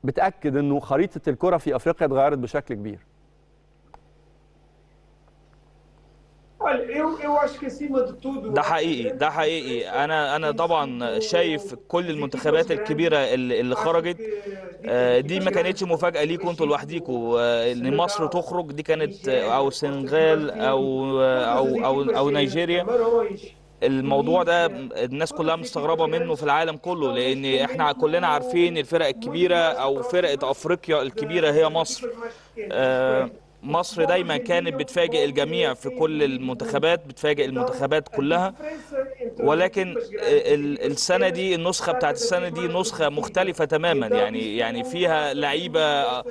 بتأكد إنه خريطة الكرة في أفريقيا اتغيرت بشكل كبير. Olha, eu, eu acho que acima de tudo. ده حقيقي ده حقيقي. أنا أنا طبعا شايف كل المنتخبات الكبيرة اللي اللي خرجت. آه، دي ما كانتش مفاجأة ليكم أنتوا لوحديكم آه، إن مصر تخرج دي كانت أو السنغال أو أو أو, أو نيجيريا. الموضوع ده الناس كلها مستغربة منه في العالم كله لأن إحنا كلنا عارفين الفرق الكبيرة أو فرقة أفريقيا الكبيرة هي مصر. آه، مصر دايما كانت بتفاجئ الجميع في كل المنتخبات بتفاجئ المنتخبات كلها. ولكن ال- السنة دي النسخة بتاعت السنة دي نسخة مختلفة تماما. يعني يعني فيها لعيبة آه،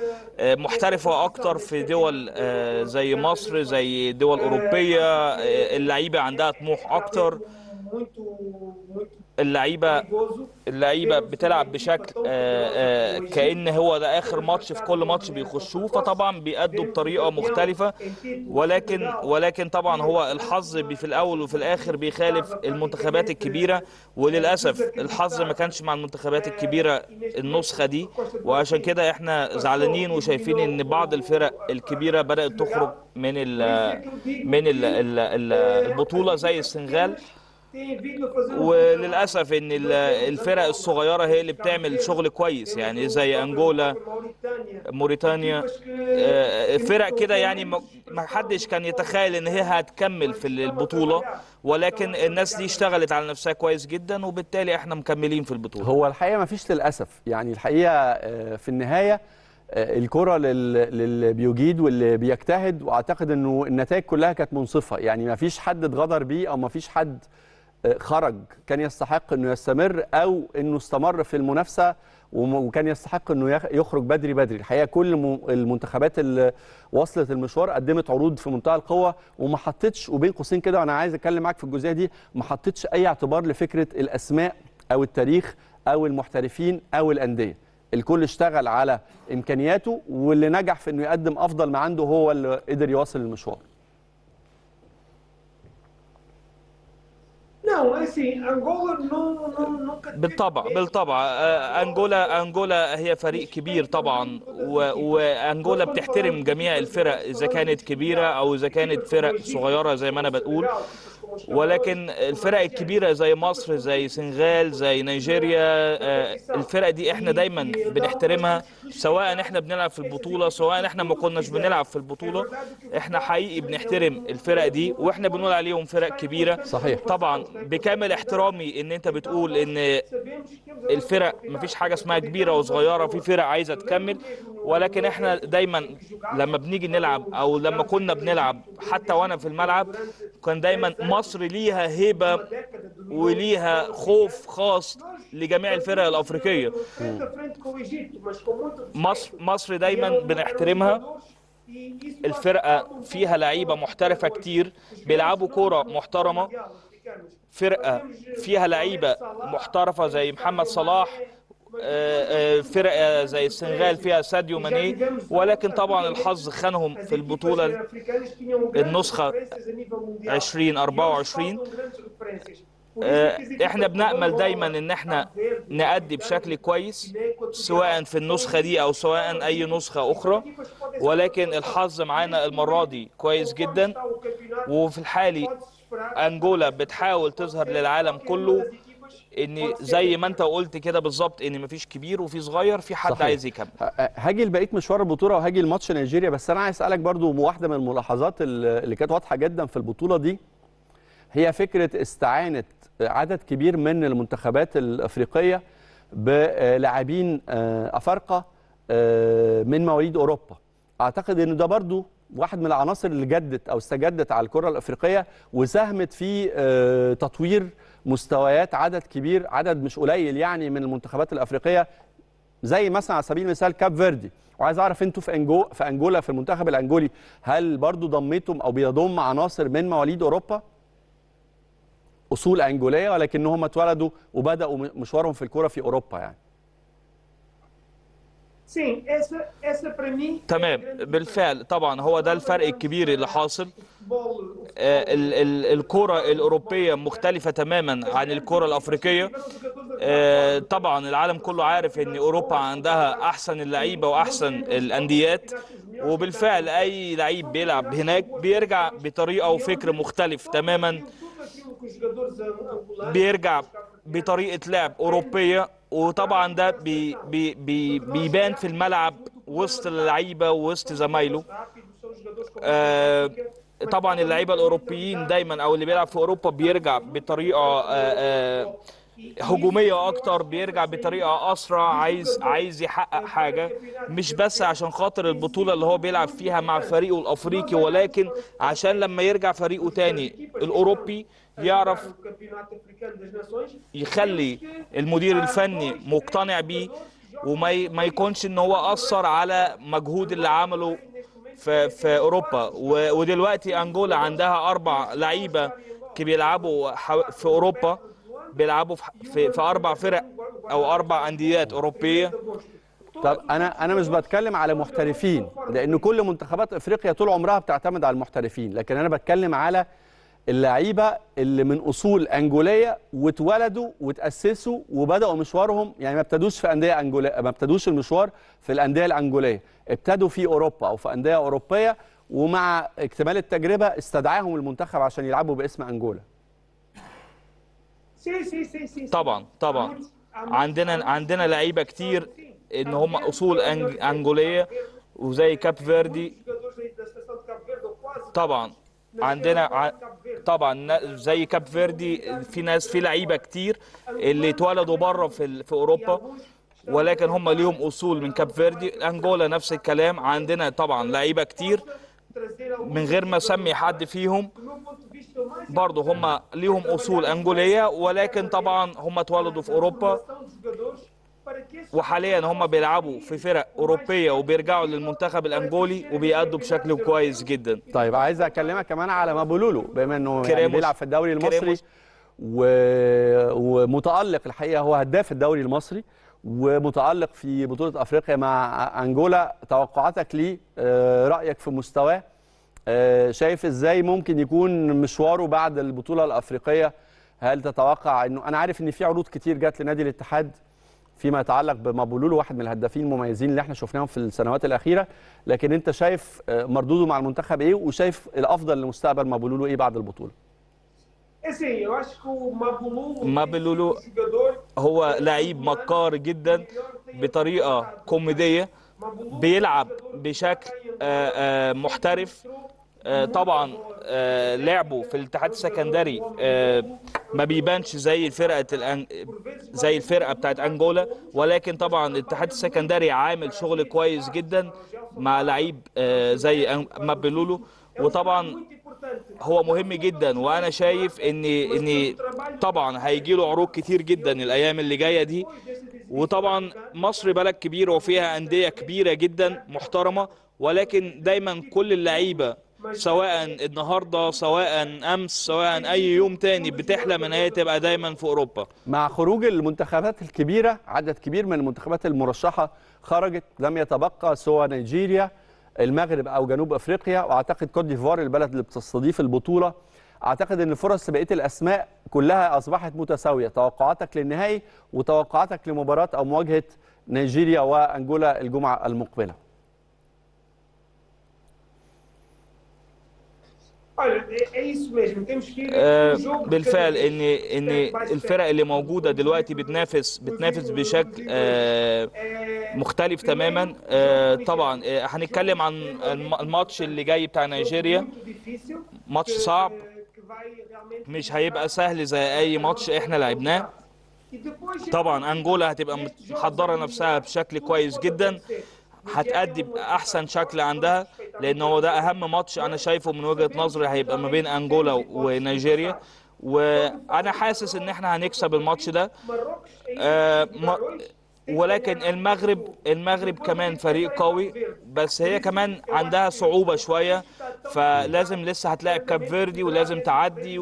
محترفة أكتر في دول آه، زي مصر زي دول أوروبية. آه، اللعيبة عندها طموح أكتر. اللعيبه اللعيبة بتلعب بشكل آه، آه، كأن هو ده آخر ماتش في كل ماتش بيخشوه فطبعا بيأدوا بطريقة مختلفة. ولكن ولكن طبعا هو الحظ في الأول وفي الآخر بيخالف المنتخبات الكبيرة. وللأسف الحظ ما كانش مع المنتخبات الكبيرة النسخة دي. وعشان كده إحنا زعلانين وشايفين إن بعض الفرق الكبيرة بدأت تخرج من ال من ال ال ال البطولة زي السنغال. وللأسف إن ال- الفرق الصغيرة هي اللي بتعمل شغل كويس يعني زي أنجولا. موريتانيا آه، فرق كده يعني ما حدش كان يتخيل إن هي هتكمل في البطولة ولكن الناس دي اشتغلت على نفسها كويس جدا وبالتالي إحنا مكملين في البطولة هو الحقيقة ما فيش للأسف يعني الحقيقة آه، في النهاية آه، الكرة لل- للي بيجيد واللي بيجتهد وأعتقد إنه النتائج كلها كانت منصفة يعني ما فيش حد اتغدر بيه أو ما فيش حد خرج. كان يستحق إنه يستمر أو إنه استمر في المنافسة وكان يستحق إنه يخ- يخرج بدري بدري. الحقيقة كل المنتخبات اللي وصلت المشوار قدمت عروض في منتهى القوة وما حطتش وبين قوسين كده وأنا عايز أتكلم معاك في الجزئية دي ما حطتش أي اعتبار لفكرة الأسماء أو التاريخ أو المحترفين أو الأندية. الكل اشتغل على إمكانياته واللي نجح في إنه يقدم أفضل ما عنده هو اللي قدر يواصل المشوار. Não, é assim, Angola não, não, nunca teve بالطبع بالطبع. آه، انجولا انجولا هي فريق كبير طبعا وانجولا بتحترم جميع الفرق إذا كانت كبيرة أو إذا كانت فرق صغيرة زي ما أنا بقول. ولكن الفرق الكبيره زي مصر زي سنغال زي نيجيريا آه، الفرق دي إحنا دايما بنحترمها سواء إحنا بنلعب في البطوله سواء إحنا ما كناش بنلعب في البطوله إحنا حقيقي بنحترم الفرق دي وإحنا بنقول عليهم فرق كبيره صحيح. طبعا بكامل احترامي ان انت بتقول ان الفرق مفيش حاجة اسمها كبيره وصغيره في فرق عايزه تكمل ولكن إحنا دايما لما بنيجي نلعب أو لما كنا بنلعب حتى وأنا في الملعب كان دايما مصر ليها هيبة وليها خوف خاص لجميع الفرق muito مصر مصر دايما بنحترمها. الفرقة فيها لعيبة محترفة كتير بيلعبوا كورة محترمة. فرقة فيها لعيبة محترفة زي محمد صلاح آه، آه، فرقة زي السنغال فيها ساديو ماني ولكن طبعا الحظ خانهم في البطولة النسخة 2024 آه، إحنا بنأمل دايما إن إحنا نأدي بشكل كويس سواء في النسخة دي أو سواء أي نسخة أخرى. ولكن الحظ معانا المرة دي كويس جدا. وفي الحالي أنجولا بتحاول تظهر للعالم كله إن زي ما أنت قلت كده بالظبط إن مفيش كبير وفي صغير في حد صحيح. عايز يكمل. هاجي لبقية مشوار البطولة وهاجي لماتش نيجيريا بس أنا عايز أسألك برضو واحدة من الملاحظات اللي اللي كانت واضحة جدا في البطولة دي. هي فكرة استعانه عدد كبير من المنتخبات الأفريقية بلاعبين آه، أفارقة آه، من مواليد أوروبا. أعتقد إن ده برضو واحد من العناصر اللي جدت أو استجدت على الكرة الأفريقية وساهمت في آه، تطوير مستويات عدد كبير عدد مش قليل يعني من المنتخبات الأفريقية زي مثلا على سبيل المثال كاب فيردي. وعايز أعرف أنتوا في انجو في أنجولا في المنتخب الأنجولي هل برضو ضميتم أو بيضم عناصر من مواليد أوروبا؟ أصول أنجولية ولكنهم اتولدوا وبدأوا مشوارهم في الكورة في أوروبا يعني. Sim, essa, essa para mim. تمام بالفعل. طبعا هو ده الفرق الكبير اللي حاصل. آه، ال- ال- الكرة الأوروبية مختلفة تماما عن الكرة الأفريقية. آه، طبعا العالم كله عارف إن أوروبا عندها أحسن اللعيبة وأحسن الأنديات. وبالفعل أي لعيب بيلعب هناك بيرجع بطريقة وفكر مختلف تماما. بيرجع بطريقة لعب أوروبية. وطبعا ده بي بي بي بيبان في الملعب وسط اللعيبة ووسط زمايله. آه، طبعا اللعيبة الأوروبيين دايما أو اللي بيلعب في أوروبا بيرجع بطريقة آه، آه، هجومية أكتر بيرجع بطريقة أسرع عايز عايز يحقق حاجة. مش بس عشان خاطر البطولة اللي هو بيلعب فيها مع فريقه الأفريقي ولكن عشان لما يرجع فريقه تاني الأوروبي يعرف يخلي المدير الفني مقتنع بيه وما ما يكونش إن هو أثر على مجهود اللي عمله في في أوروبا. ودلوقتي أنجولا عندها أربع لعيبة بيلعبوا في أوروبا بيلعبوا في, في أربع فرق أو أربع أنديات أوروبية. طب أنا أنا مش بتكلم على محترفين لأن كل منتخبات إفريقيا طول عمرها بتعتمد على المحترفين لكن أنا بتكلم على اللعيبة اللي من أصول أنجولية واتولدوا وتأسسوا وبدأوا مشوارهم يعني ما ابتدوش في أندية أنجولية ما ابتدوش المشوار في الأندية الأنجولية ابتدوا في أوروبا أو في أندية أوروبية ومع اكتمال التجربة استدعاهم المنتخب عشان يلعبوا باسم أنجولا. طبعا طبعا عندنا عندنا لعيبة كتير. إن هم أصول أنجولية. وزي كاب فيردي طبعا عندنا. طبعا زي كاب فيردي في ناس في لعيبة كتير اللي اتولدوا بره في في أوروبا ولكن هم ليهم أصول من كاب فيردي انجولا نفس الكلام عندنا طبعا لعيبة كتير من غير ما أسمي حد فيهم برضه هم ليهم أصول انجوليه ولكن طبعا هم اتولدوا في أوروبا وحاليا هم بيلعبوا في فرق أوروبية وبيرجعوا للمنتخب الانجولي وبيأدوا بشكل كويس جدا. طيب عايز أكلمك كمان على مابولولو بما إنه يعني. بيلعب في الدوري المصري كريموس. و... ومتألق الحقيقة هو هداف الدوري المصري ومتألق في بطولة أفريقيا مع انجولا توقعاتك ليه؟ آه، رأيك في مستواه؟ آه، شايف إزاي ممكن يكون مشواره بعد البطولة الأفريقية؟ هل تتوقع إنه أنا عارف إن في عروض كتير جت لنادي الاتحاد فيما يتعلق بمابولولو واحد من الهدافين المميزين اللي إحنا شفناهم في السنوات الأخيرة. لكن انت شايف آه، مردوده مع المنتخب إيه؟ وشايف الأفضل لمستقبل مابولولو إيه بعد البطولة؟ jogador, هو لعيب مكار جدا بطريقة كوميدية بيلعب بشكل آه، آه، محترف. طبعا آه، لعبه في الاتحاد السكندري آه، ما بيبانش زي فرقه الأن... زي الفرقة بتاعت أنجولا ولكن طبعا الاتحاد السكندري عامل شغل كويس جدا مع لعيب آه، زي مابيلولو وطبعا. هو مهم جدا وأنا شايف ان إن طبعا هيجي له عروض كتير جدا الأيام اللي جاية دي وطبعا مصر بلد كبيره وفيها أندية كبيرة جدا محترمة ولكن دايما كل اللعيبة سواء النهارده سواء أمس سواء أي يوم تاني بتحلم إن هي تبقى دايما في أوروبا. مع خروج المنتخبات الكبيرة عدد كبير من المنتخبات المرشحة خرجت لم يتبقى سوى نيجيريا المغرب أو جنوب أفريقيا وأعتقد كوت ديفوار البلد اللي بتستضيف البطولة. أعتقد إن فرص بقية الأسماء كلها أصبحت متساوية. توقعاتك للنهائي وتوقعاتك لمباراة أو مواجهة نيجيريا وأنجولا الجمعة المقبلة. Olha, é, é isso mesmo, temos que ir آه، بالفعل. ان ان. الفرق اللي موجوده دلوقتي بتنافس بتنافس بشكل آه، مختلف تماما آه، طبعا هنتكلم عن الم- الماتش اللي جاي بتاع نيجيريا ماتش صعب مش هيبقى سهل زي اي ماتش إحنا لعبناه طبعا انجولا هتبقى محضره نفسها بشكل كويس جدا هتأدي بأحسن شكل عندها لأن هو ده أهم ماتش أنا شايفه من وجهة نظري هيبقى ما بين أنجولا ونيجيريا وأنا حاسس إن إحنا هنكسب الماتش ده. آه، ولكن المغرب المغرب كمان فريق قوي بس هي كمان عندها صعوبة شوية فلازم لسه هتلاعب كاب فيردي ولازم تعدي.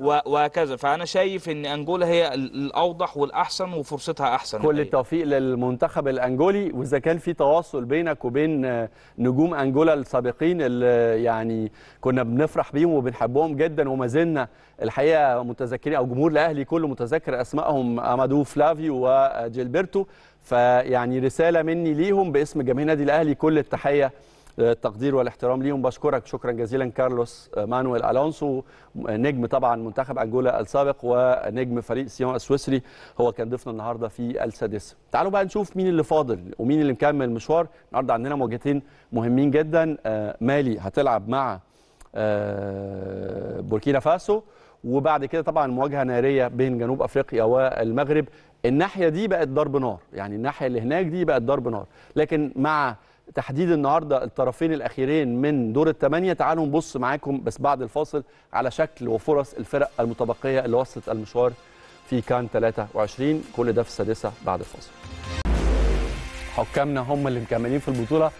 وهكذا فأنا شايف إن أنجولا هي ال- الأوضح والأحسن وفرصتها أحسن كل. التوفيق للمنتخب الأنجولي وإذا كان في تواصل بينك وبين نجوم أنجولا السابقين اللي يعني كنا بنفرح بيهم وبنحبهم جدا وما زلنا الحقيقة متذكرين أو جمهور الأهلي كله متذكر أسمائهم أمادو فلافيو وجيلبرتو. فيعني رسالة مني ليهم باسم جماهير النادي الأهلي كل التحية التقدير والاحترام ليهم. بشكرك. شكرا جزيلا كارلوس مانويل ألونسو. نجم طبعا منتخب أنجولا السابق ونجم فريق سيون السويسري. هو كان ضيفنا النهارده في السادسه تعالوا بقى نشوف مين اللي فاضل ومين اللي مكمل المشوار. النهارده عندنا مواجهتين مهمين جدا آه، مالي هتلعب مع آه، بوركينا فاسو وبعد كده طبعا مواجهة نارية بين جنوب أفريقيا والمغرب. الناحية دي بقت ضرب نار يعني الناحية اللي هناك دي بقت ضرب نار. لكن مع تحديد النهارده الطرفين الأخيرين من دور الثمانيه تعالوا نبص معاكم بس بعد الفاصل على شكل وفرص الفرق المتبقية اللي وصلت المشوار في كان 23 كل ده في السادسه بعد الفاصل. حكامنا هم اللي مكملين في البطولة.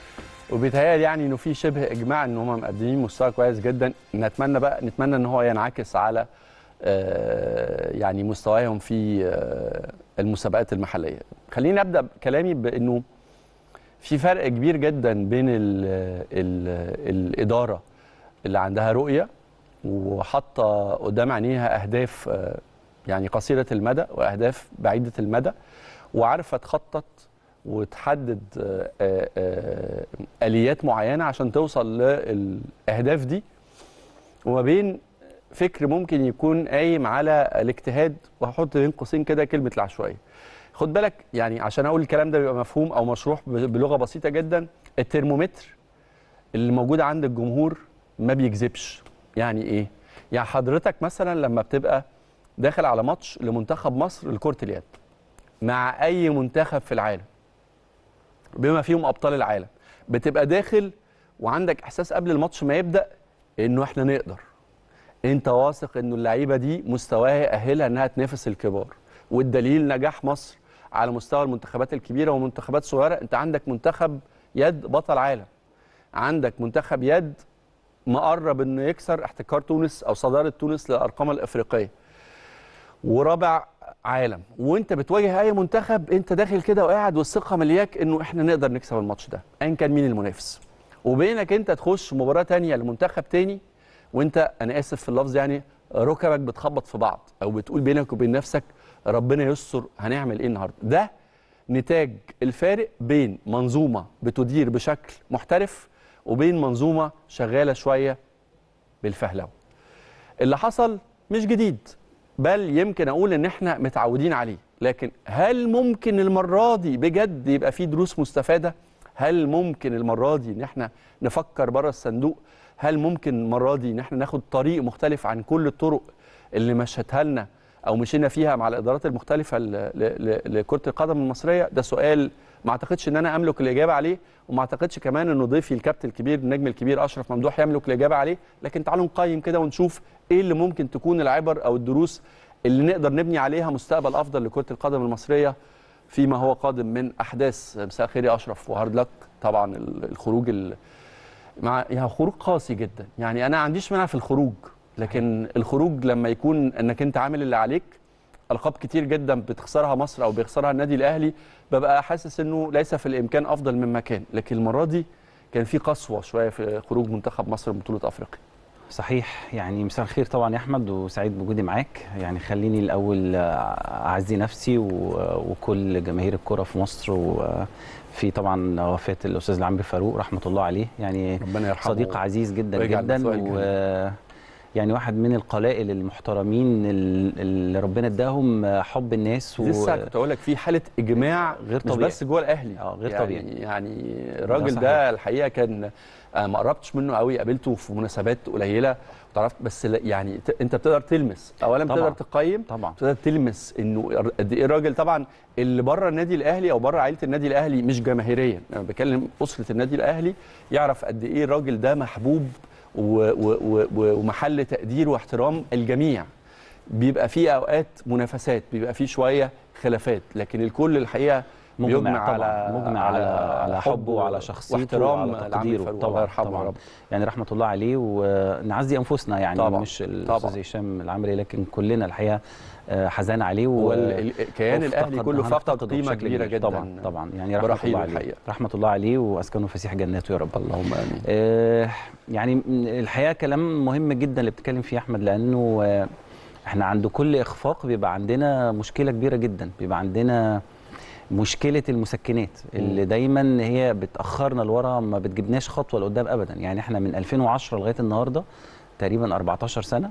وبيتهيألي يعني إنه في شبه إجماع إن هم مقدمين مستوى كويس جدا. نتمنى بقى نتمنى إن هو ينعكس على آه، يعني مستواهم في آه، المسابقات المحلية. خليني أبدأ كلامي بإنه في فرق كبير جدا بين ال ال الإدارة اللي عندها رؤية وحاطة قدام عينيها أهداف آه، يعني قصيرة المدى وأهداف بعيدة المدى وعارفة تخطط وتحدد آه، آه، آه، آليات معينة عشان توصل للأهداف دي. وما بين فكر ممكن يكون قايم على الاجتهاد وهحط بين قوسين كده كلمة العشوائية. خد بالك يعني عشان أقول الكلام ده بيبقى مفهوم أو مشروح بلغة بسيطة جدا الترمومتر اللي موجود عند الجمهور ما بيكذبش. يعني إيه؟ يعني حضرتك مثلا لما بتبقى داخل على ماتش لمنتخب مصر لكرة اليد مع أي منتخب في العالم بما فيهم أبطال العالم. بتبقى داخل وعندك إحساس قبل الماتش ما يبدأ إنه إحنا نقدر. أنت واثق إنه اللعيبة دي مستواها يأهلها إنها تنافس الكبار. والدليل نجاح مصر على مستوى المنتخبات الكبيرة ومنتخبات صغيرة. أنت عندك منتخب يد بطل عالم. عندك منتخب يد مقرب إنه يكسر احتكار تونس أو صدارة تونس للارقام الإفريقية. ورابع عالم. وانت بتواجه اي منتخب انت داخل كده وقاعد والثقة ملياك انه إحنا نقدر نكسب الماتش ده ايا كان مين المنافس. وبينك انت تخش مباراة تانية لمنتخب تاني وانت أنا آسف في اللفظ يعني ركبك بتخبط في بعض أو بتقول بينك وبين نفسك ربنا يستر هنعمل إيه النهارده؟ ده نتاج الفارق بين منظومة بتدير بشكل محترف وبين منظومة شغالة شوية بالفهلوة. اللي حصل مش جديد. بل يمكن أقول إن إحنا متعودين عليه. لكن هل ممكن المرة دي بجد يبقى في دروس مستفادة؟ هل ممكن المرة دي إن إحنا نفكر بره الصندوق؟ هل ممكن المرة دي إن إحنا ناخد طريق مختلف عن كل الطرق اللي مشتها لنا أو مشينا فيها مع الإدارات المختلفة لكرة القدم المصرية؟ ده سؤال ما اعتقدش ان أنا املك الاجابه عليه وما اعتقدش كمان انه ضيفي الكابتن الكبير النجم الكبير اشرف ممدوح يملك الاجابه عليه. لكن تعالوا نقيم كده ونشوف إيه اللي ممكن تكون العبر أو الدروس اللي نقدر نبني عليها مستقبل افضل لكره القدم المصريه فيما هو قادم من احداث مساء الخير يا اشرف وهارد لك. طبعا ال- الخروج ال... مع يعني خروج قاسي جدا. يعني أنا ما عنديش مانع في الخروج لكن الخروج لما يكون إنك أنت عامل اللي عليك ألقاب كتير جدا بتخسرها مصر أو بيخسرها النادي الأهلي ببقى حاسس إنه ليس في الإمكان أفضل مما كان لكن المرة دي كان في قسوة شوية في خروج منتخب مصر من بطولة أفريقيا. صحيح. يعني مساء الخير طبعا يا أحمد وسعيد بوجودي معاك. يعني خليني الأول أعزي نفسي وكل جماهير الكرة في مصر وفي طبعا وفاة الأستاذ العمري فاروق رحمة الله عليه. يعني ربنا يرحمه صديق عزيز جدا جدا و. يعني واحد من القلائل المحترمين ال- اللي ربنا اداهم حب الناس لسه كنت أقول لك في حالة إجماع غير مش طبيعي. بس جوه الأهلي آه غير يعني طبيعي. يعني الراجل صحيح. ده الحقيقة كان آه، ما قربتش منه قوي قابلته في مناسبات قليلة وتعرفت بس يعني انت بتقدر تلمس اولا طبعاً. بتقدر تقيم طبعا تقدر تلمس إنه قد إيه الراجل طبعا اللي بره النادي الأهلي أو بره عائلة النادي الأهلي مش جماهيريا أنا بكلم أسرة النادي الأهلي يعرف قد إيه الراجل ده محبوب و و و و ومحل تقدير واحترام الجميع. بيبقى فيه أوقات منافسات بيبقى فيه شوية خلافات لكن الكل الحقيقة مجمع طبعا على مجمع على على حبه وعلى شخصيته واحترام تقديره. فاروق الله يرحمه طبعا. رب. يعني رحمة الله عليه ونعزي أنفسنا يعني طبعاً، مش طبعاً. الاستاذ هشام العمري لكن كلنا الحياة آه، حزان عليه و الكيان الأهلي كله فقد قيمة كبيرة جدا طبعا طبعا. يعني رحمة الله عليه. الحقيقة. رحمة الله عليه وأسكنه فسيح جناته يا رب. اللهم آمين. آه، يعني الحقيقة كلام مهم جدا اللي بتتكلم فيه أحمد لأنه آه، إحنا عند كل إخفاق بيبقى عندنا مشكلة كبيرة جدا. بيبقى عندنا مشكلة المسكنات اللي دايما هي بتأخرنا لورا ما بتجيبناش خطوة لقدام ابدا. يعني إحنا من 2010 لغاية النهارده تقريبا 14 سنة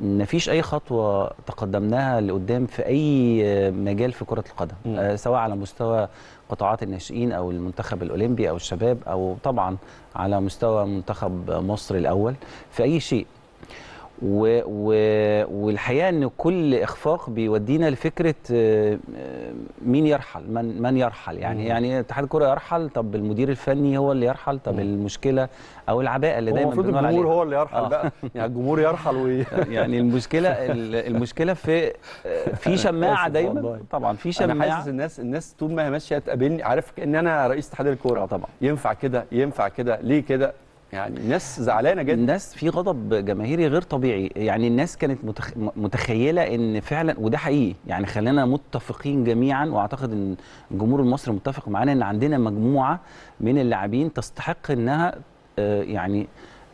مفيش أي خطوة تقدمناها لقدام في أي مجال في كرة القدم مم. آه، سواء على مستوى قطاعات الناشئين أو المنتخب الأولمبي أو الشباب أو طبعا على مستوى منتخب مصر الأول في أي شيء و و والحقيقة إن كل إخفاق بيودينا لفكرة آه، آه، مين يرحل من من يرحل يعني مم. يعني اتحاد الكرة يرحل طب المدير الفني هو اللي يرحل طب مم. المشكلة أو العباءه اللي دايما المفروض بنقول الجمهور عليها هو اللي يرحل آه. بقى يعني الجمهور يرحل وي... يعني المشكلة المشكلة في في شماعة دايما. طبعا في أنا حاسس شماعه الناس الناس طول ما هي ماشية تقابلني عارف كان أنا رئيس اتحاد الكورة آه طبعا ينفع كده ينفع كده ليه كده يعني الناس زعلانة جدا. الناس في غضب جماهيري غير طبيعي. يعني الناس كانت متخ... متخيلة إن فعلا وده حقيقي يعني خلينا متفقين جميعا وأعتقد إن الجمهور المصري متفق معانا إن عندنا مجموعة من اللاعبين تستحق إنها آه، يعني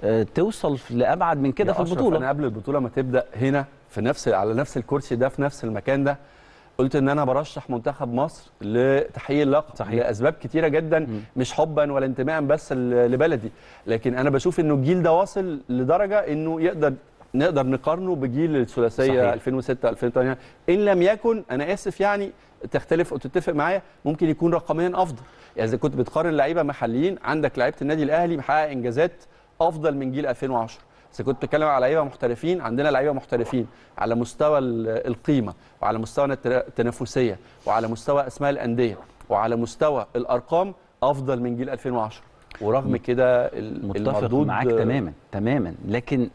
آه، توصل لأبعد من كده في البطولة. أنا قبل البطولة ما تبدأ هنا في نفس على نفس الكرسي ده في نفس المكان ده قلت إن أنا برشح منتخب مصر لتحقيق اللقب صحيح. لأسباب كتيرة جدا مم. مش حبا ولا انتماء بس لبلدي لكن أنا بشوف إنه الجيل ده واصل لدرجة إنه يقدر نقدر نقارنه بجيل الثلاثية صحيح. 2006 2008 إن لم يكن أنا آسف يعني تختلف وتتفق معايا ممكن يكون رقميا أفضل يعني إذا كنت بتقارن لعيبة محليين عندك لعيبة النادي الأهلي محقق إنجازات أفضل من جيل 2010 اذا كنت بتتكلم على لعيبة محترفين عندنا لعيبة محترفين على مستوى ال- القيمة وعلى مستوى الت- التنافسية وعلى مستوى أسماء الأندية وعلى مستوى الأرقام أفضل من جيل 2010 ورغم كده متفق معاك تماما تماما. لكن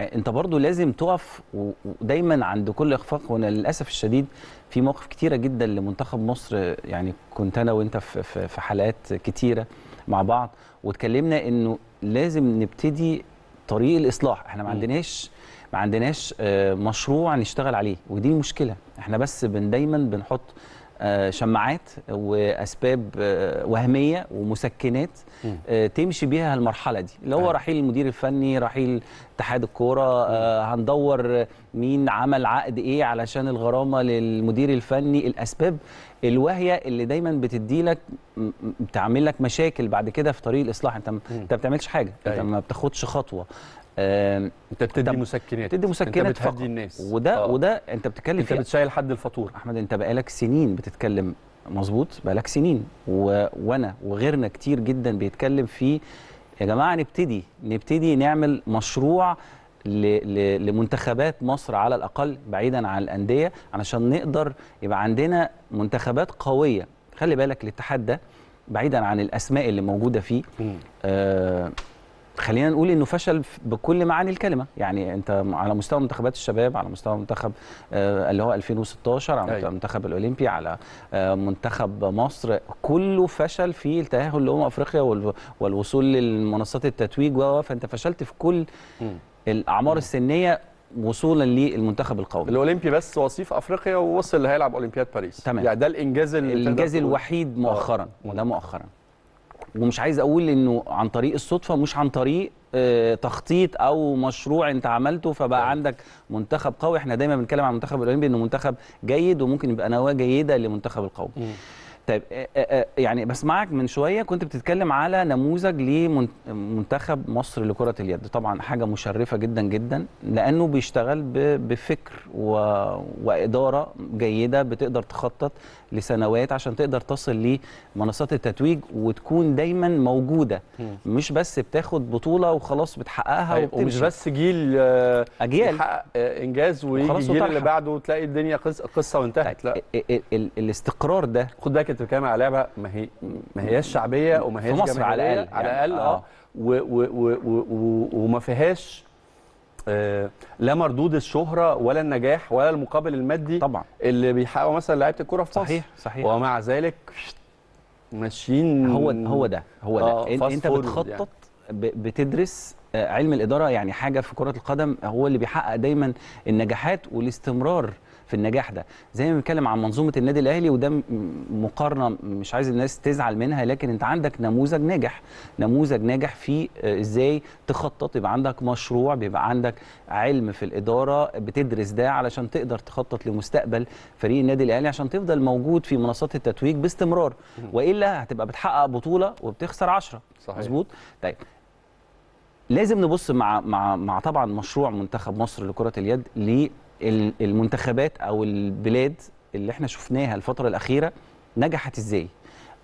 انت برضو لازم تقف ودايما عند كل إخفاق. وأنا للأسف الشديد في مواقف كتيرة جدا لمنتخب مصر يعني كنت أنا وأنت في حلقات كتيرة مع بعض واتكلمنا إنه لازم نبتدي طريق الإصلاح إحنا ما. عندناش ما عندناش آه، مشروع نشتغل عليه ودي المشكلة إحنا بس بن دايما بنحط شماعات وأسباب آه، وهمية ومسكنات. آه، تمشي بيها المرحله دي. اللي هو أيوة. رحيل المدير الفني رحيل اتحاد الكورة آه، هندور مين عمل عقد إيه علشان الغرامة للمدير الفني. الأسباب الواهية اللي دايما بتدي لك بتعمل لك مشاكل بعد كده في طريق الإصلاح. أنت أنت ما بتعملش حاجة. أنت أيوة. ما بتاخدش خطوة. انت بتدي مسكنات. بتدي مسكنات انت بتهدي الناس. وده آه. وده انت بتتكلم انت بتشيل حد الفاتوره أحمد انت بقالك سنين بتتكلم. مظبوط؟ بقالك سنين. و... وأنا وغيرنا كتير جدا بيتكلم في يا جماعة نبتدي. نبتدي نعمل مشروع ل... ل... لمنتخبات مصر على الأقل بعيدا عن الأندية علشان نقدر يبقى عندنا منتخبات قوية. خلي بالك الاتحاد ده بعيدا عن الأسماء اللي موجودة فيه. آه خلينا نقول إنه فشل بكل معاني الكلمة يعني أنت على مستوى منتخبات الشباب على مستوى منتخب آه اللي هو 2016 على أيوة. المنتخب الأولمبي على آه منتخب مصر كله فشل في التأهل لأمم أفريقيا والو- والوصول للمنصات التتويج و فأنت فشلت في كل. الأعمار السنية وصولا للمنتخب القومي الأولمبي بس وصيف أفريقيا ووصل اللي هيلعب أولمبياد باريس تمام. يعني ده الإنجاز الإنجاز. الوحيد مؤخرا آه. وده مؤخرا ومش عايز أقول إنه عن طريق الصدفة مش عن طريق آه، تخطيط أو مشروع أنت عملته فبقى طيب. عندك منتخب قوي إحنا دايما بنتكلم عن المنتخب الأولمبي إنه منتخب جيد وممكن يبقى نواة جيدة لمنتخب القومي. طيب آه، آه، يعني بسمعك من شوية كنت بتتكلم على نموذج لمنتخب مصر لكرة اليد طبعا حاجة مشرفة جدا جدا لأنه بيشتغل بفكر و... وإدارة جيدة بتقدر تخطط لسنوات عشان تقدر تصل لمنصات التتويج وتكون دايما موجودة. مش بس بتاخد بطولة وخلاص بتحققها أيوة. ومش وبتمشي بس جيل آه، أجيال يحقق آه، إنجاز ويجي الجيل اللي. بعده وتلاقي الدنيا قص- قصة وانتهت لا طيب ال- ال- ال- الاستقرار ده خد بالك انت بتتكلم على لعبة ما هي ما هياش شعبية وما هياش في مصر على الأقل على يعني. الأقل آه. آه و- و- و- و- و- وما فيهاش آه، لا مردود الشهرة ولا النجاح ولا المقابل المادي طبعا. اللي بيحققه مثلا لعيبة الكورة في مصر. صحيح صحيح. ومع ذلك ماشيين هو هو ده هو ده. آه، أنت بتخطط يعني. بتدرس آه، علم الإدارة يعني حاجة في كرة القدم هو اللي بيحقق دايما النجاحات والاستمرار في النجاح ده. زي ما بنتكلم عن منظومة النادي الأهلي وده مقارنة مش عايز الناس تزعل منها لكن انت عندك نموذج ناجح. نموذج ناجح في آه، إزاي تخطط. يبقى عندك مشروع بيبقى عندك علم في الإدارة بتدرس ده علشان تقدر تخطط لمستقبل فريق النادي الأهلي عشان تفضل موجود في منصات التتويج باستمرار. وإلا هتبقى بتحقق بطولة وبتخسر 10 صحيح. مظبوط؟ طيب. لازم نبص مع مع مع طبعا مشروع منتخب مصر لكرة اليد للمنتخبات أو البلاد اللي إحنا شفناها الفترة الأخيرة نجحت إزاي؟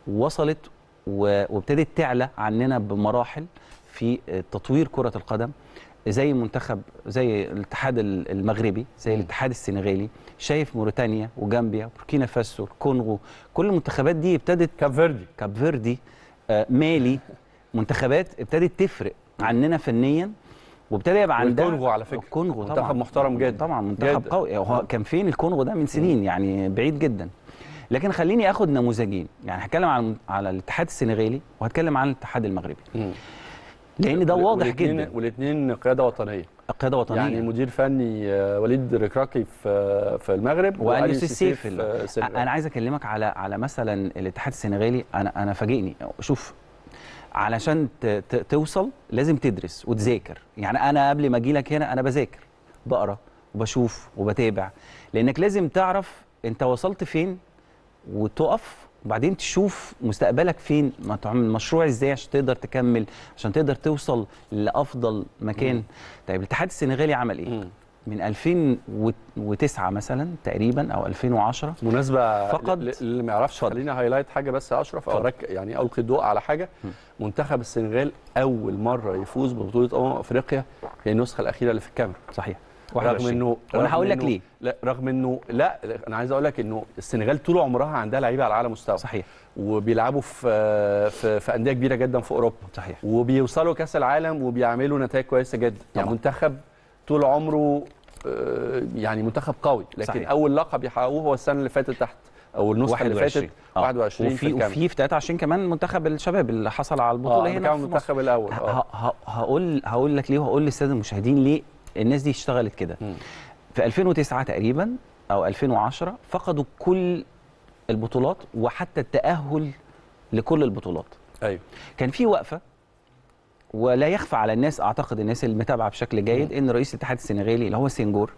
وصلت وابتدت تعلى عننا بمراحل في تطوير كرة القدم زي منتخب زي الاتحاد ال- المغربي زي. الاتحاد السنغالي شايف موريتانيا وجامبيا بوركينا فاسو الكونغو كل المنتخبات دي ابتدت كاب فيردي. كاب فيردي آه، مالي. منتخبات ابتدت تفرق عننا فنيا وابتدى يبقى عندها والكونغو على فكرة. الكونغو منتخب طبعا محترم جدا. طبعا منتخب جدا. قوي. هو كان فين الكونغو ده؟ من سنين يعني بعيد جدا. لكن خليني آخد نموذجين. يعني هتكلم عن على الاتحاد السنغالي وهتكلم عن الاتحاد المغربي. لأن ده واضح جدا. والاثنين قيادة وطنية. قيادة وطنية. يعني مدير فني آه، وليد ركراكي في في المغرب وأليو سيسي سيسيف في ال- السنغال. أنا عايز أكلمك على على مثلا الاتحاد السنغالي. أنا أنا فاجئني. شوف علشان توصل لازم تدرس وتذاكر. يعني أنا قبل ما أجي لك هنا أنا بذاكر بقرأ وبشوف وبتابع. لأنك لازم تعرف أنت وصلت فين وتقف وبعدين تشوف مستقبلك فين. ما تعمل مشروع إزاي عشان تقدر تكمل عشان تقدر توصل لأفضل مكان. طيب الاتحاد السنغالي عمل إيه؟ مم. من 2009 مثلا تقريبا أو 2010 مناسبة فقط- اللي ما يعرفش خلينا هايلايت حاجة بس يا اتفضل. رك يعني ألقي الضوء على حاجة. منتخب السنغال أول مرة يفوز ببطولة أمم أفريقيا هي النسخة الأخيرة اللي في الكاميرون صحيح. رغم 21. انه وأنا هقول لك ليه. لا رغم انه لا أنا عايز أقول لك إنه السنغال طول عمرها عندها لعيبة على أعلى مستوى. صحيح. وبيلعبوا في في, في أندية كبيرة جدا في أوروبا. صحيح. وبيوصلوا كأس العالم وبيعملوا نتائج كويسة جدا. يعني. منتخب طول عمره آه، يعني منتخب قوي لكن صحيح. أول لقب يحققوه هو السنة اللي فاتت تحت أو النسخة اللي فاتت آه. 21 في وفي وفي في 23 كمان منتخب الشباب اللي حصل على البطولة آه هنا كان المنتخب الأول. ه- آه. ه- هقول هقول لك ليه وهقول للسادة المشاهدين ليه الناس دي اشتغلت كده. في 2009 تقريبا أو 2010 فقدوا كل البطولات وحتى التأهل لكل البطولات. أيوه. كان في وقفة ولا يخفى على الناس أعتقد الناس المتابعه بشكل جيد إن رئيس الاتحاد السنغالي اللي هو سينجور.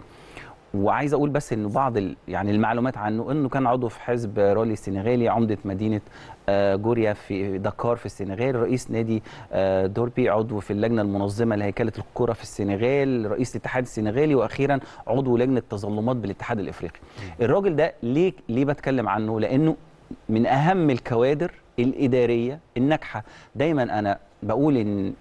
وعايز أقول بس إنه بعض يعني المعلومات عنه إنه كان عضو في حزب رالي السنغالي عمدة مدينة آه، جوريا في دكار في السنغال. رئيس نادي آه، دوربي عضو في اللجنة المنظمة لهيكلة الكرة في السنغال رئيس الاتحاد السنغالي وأخيرا عضو لجنة تظلمات بالاتحاد الإفريقي. الراجل ده ليه ليه بتكلم عنه؟ لأنه من أهم الكوادر الإدارية الناجحة. دايما أنا بقول إن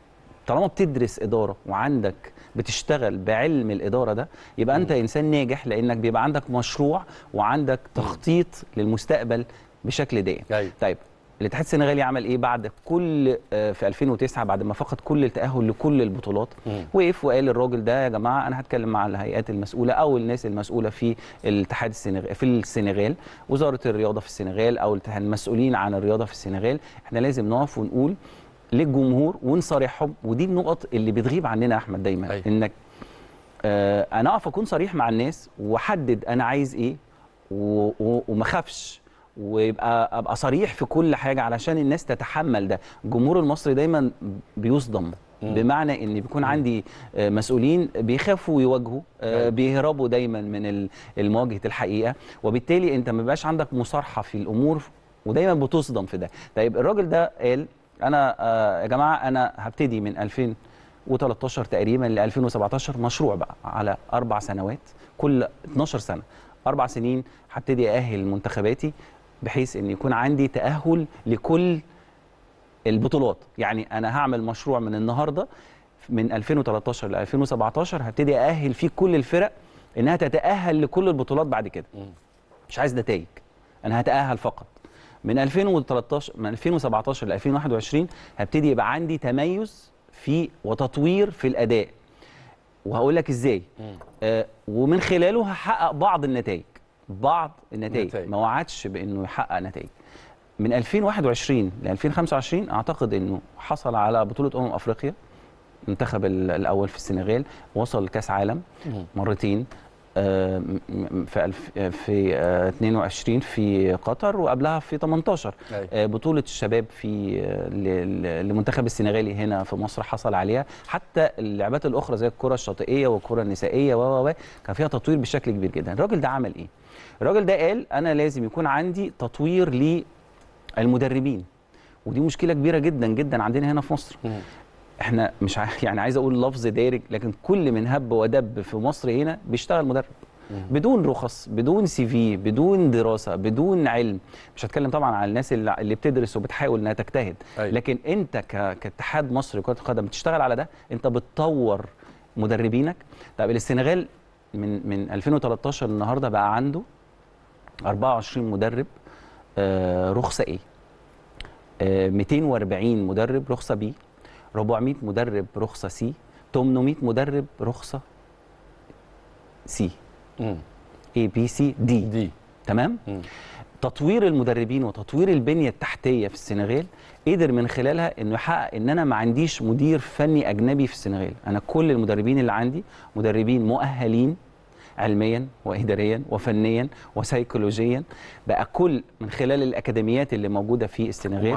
طالما بتدرس إدارة وعندك بتشتغل بعلم الإدارة ده يبقى أنت إنسان ناجح لأنك بيبقى عندك مشروع وعندك تخطيط للمستقبل بشكل دائم. أيوه. طيب الاتحاد السنغالي عمل إيه بعد كل آه، في 2009 بعد ما فقد كل التأهل لكل البطولات. وقف وقال الراجل ده يا جماعة أنا هتكلم مع الهيئات المسؤولة أو الناس المسؤولة في الاتحاد السنغال في السنغال وزارة الرياضة في السنغال أو المسؤولين عن الرياضة في السنغال. إحنا لازم نقف ونقول للجمهور ونصارحهم ودي النقط اللي بتغيب عننا يا أحمد دايما أيوة. إنك آه أنا أقف أكون صريح مع الناس وأحدد أنا عايز إيه وما أخافش ويبقى أبقى صريح في كل حاجة علشان الناس تتحمل ده الجمهور المصري دايما بيصدم مم. بمعنى إن بيكون عندي آه، مسؤولين بيخافوا يواجهوا آه، أيوة. بيهربوا دايما من المواجهة الحقيقة وبالتالي أنت ما بيبقاش عندك مصارحة في الأمور ودايما بتصدم في ده طيب الراجل ده قال أنا آه، يا جماعة أنا هبتدي من 2013 تقريبا ل 2017 مشروع بقى على أربع سنوات كل 12 سنة. أربع سنين هبتدي أأهل منتخباتي بحيث إن يكون عندي تأهل لكل البطولات. يعني أنا هعمل مشروع من النهارده من 2013 ل 2017 هبتدي أأهل فيه كل الفرق إنها تتأهل لكل البطولات بعد كده. مش عايز نتائج. أنا هتأهل فقط. من 2013 من 2017 ل 2021 هبتدي يبقى عندي تميز في وتطوير في الأداء وهقول لك إزاي. آه ومن خلاله هحقق بعض النتائج بعض النتائج نتائج. ما وعدش بإنه يحقق نتائج من 2021 ل 2025 أعتقد إنه حصل على بطولة أمم أفريقيا المنتخب ال- الأول في السنغال وصل لكاس عالم. مرتين في الف في آه، 22 في قطر وقبلها في 18 أيوة. آه، بطولة الشباب في آه، لمنتخب السنغالي هنا في مصر حصل عليها حتى اللعبات الأخرى زي الكرة الشاطئية والكرة النسائية و كان فيها تطوير بشكل كبير جدا الراجل ده عمل إيه؟ الراجل ده قال أنا لازم يكون عندي تطوير للمدربين ودي مشكلة كبيرة جدا جدا عندنا هنا في مصر. إحنا مش ع- يعني عايز أقول لفظ دارج لكن كل من هب ودب في مصر هنا بيشتغل مدرب. بدون رخص بدون سي في بدون دراسة بدون علم. مش هتكلم طبعا على الناس اللي اللي بتدرس وبتحاول إنها تجتهد. أيوة. لكن أنت ك- كاتحاد مصري لكرة القدم بتشتغل على ده أنت بتطور مدربينك. طب السنغال من من 2013 النهارده بقى عنده 24 مدرب آه، رخصة A؟ آه، 240 مدرب رخصة B 400 مدرب رخصة C 800 مدرب رخصة C. A B C دي دي تمام؟ مم. تطوير المدربين وتطوير البنية التحتية في السنغال قدر من خلالها إنه يحقق إن أنا ما عنديش مدير فني أجنبي في السنغال. أنا كل المدربين اللي عندي مدربين مؤهلين علميا واداريا وفنيا وسيكولوجيا. بقى كل من خلال الأكاديميات اللي موجودة في السنغال.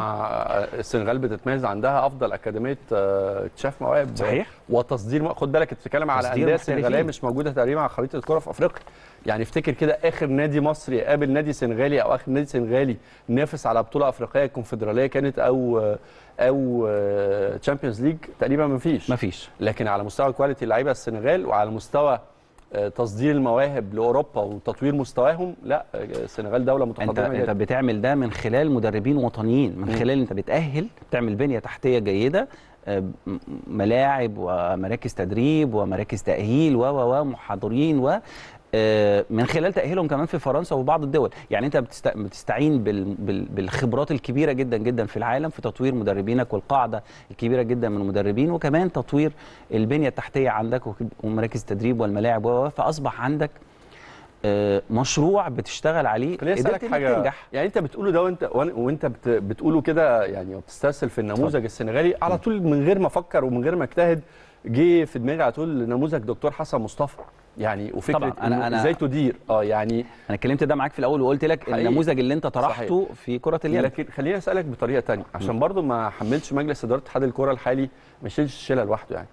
السنغال بتتميز عندها أفضل أكاديمية آه، اكتشاف مواهب صحيح. وتصدير خد بالك بتتكلم على محترفين. سنغالية مش موجودة تقريبا على خريطة الكره في أفريقيا. يعني افتكر كده آخر نادي مصري يقابل نادي سنغالي أو آخر نادي سنغالي نافس على بطولة أفريقية كونفدرالية كانت أو أو Champions League تقريبا ما فيش مفيش. لكن على مستوى quality اللعيبة السنغال وعلى مستوى آه، تصدير المواهب لأوروبا وتطوير مستواهم؟ لا السنغال دولة انت متقدمة أنت جدا. بتعمل ده من خلال مدربين وطنيين من خلال أنت بتأهل تعمل بنية تحتية جيدة آه، ملاعب ومراكز تدريب ومراكز تأهيل و و ومحاضرين و من خلال تأهيلهم كمان في فرنسا وبعض الدول. يعني انت بتست- بتستعين بال- بال- بالخبرات الكبيرة جدا جدا في العالم في تطوير مدربينك والقاعدة الكبيرة جدا من المدربين وكمان تطوير البنية التحتية عندك ومراكز التدريب والملاعب فأصبح عندك آه، مشروع بتشتغل عليه قدرت حاجة. تنجح. يعني انت بتقوله ده وانت وانت بت بتقوله كده يعني وبتسترسل في النموذج السنغالي على طول من غير ما أفكر ومن غير ما أجتهد جه في دماغي على طول نموذج دكتور حسن مصطفى. يعني وفكرة طبعاً، أنا- إنه أنا- إزاي تدير. آه يعني أنا اتكلمت ده معاك في الأول وقلت لك حقيقي. النموذج اللي أنت طرحته في كرة اليد. لكن خليني أسألك بطريقة تانية عشان برضو ما حملتش مجلس إدارة اتحاد الكرة الحالي ما يشيلش الشيله لوحده يعني.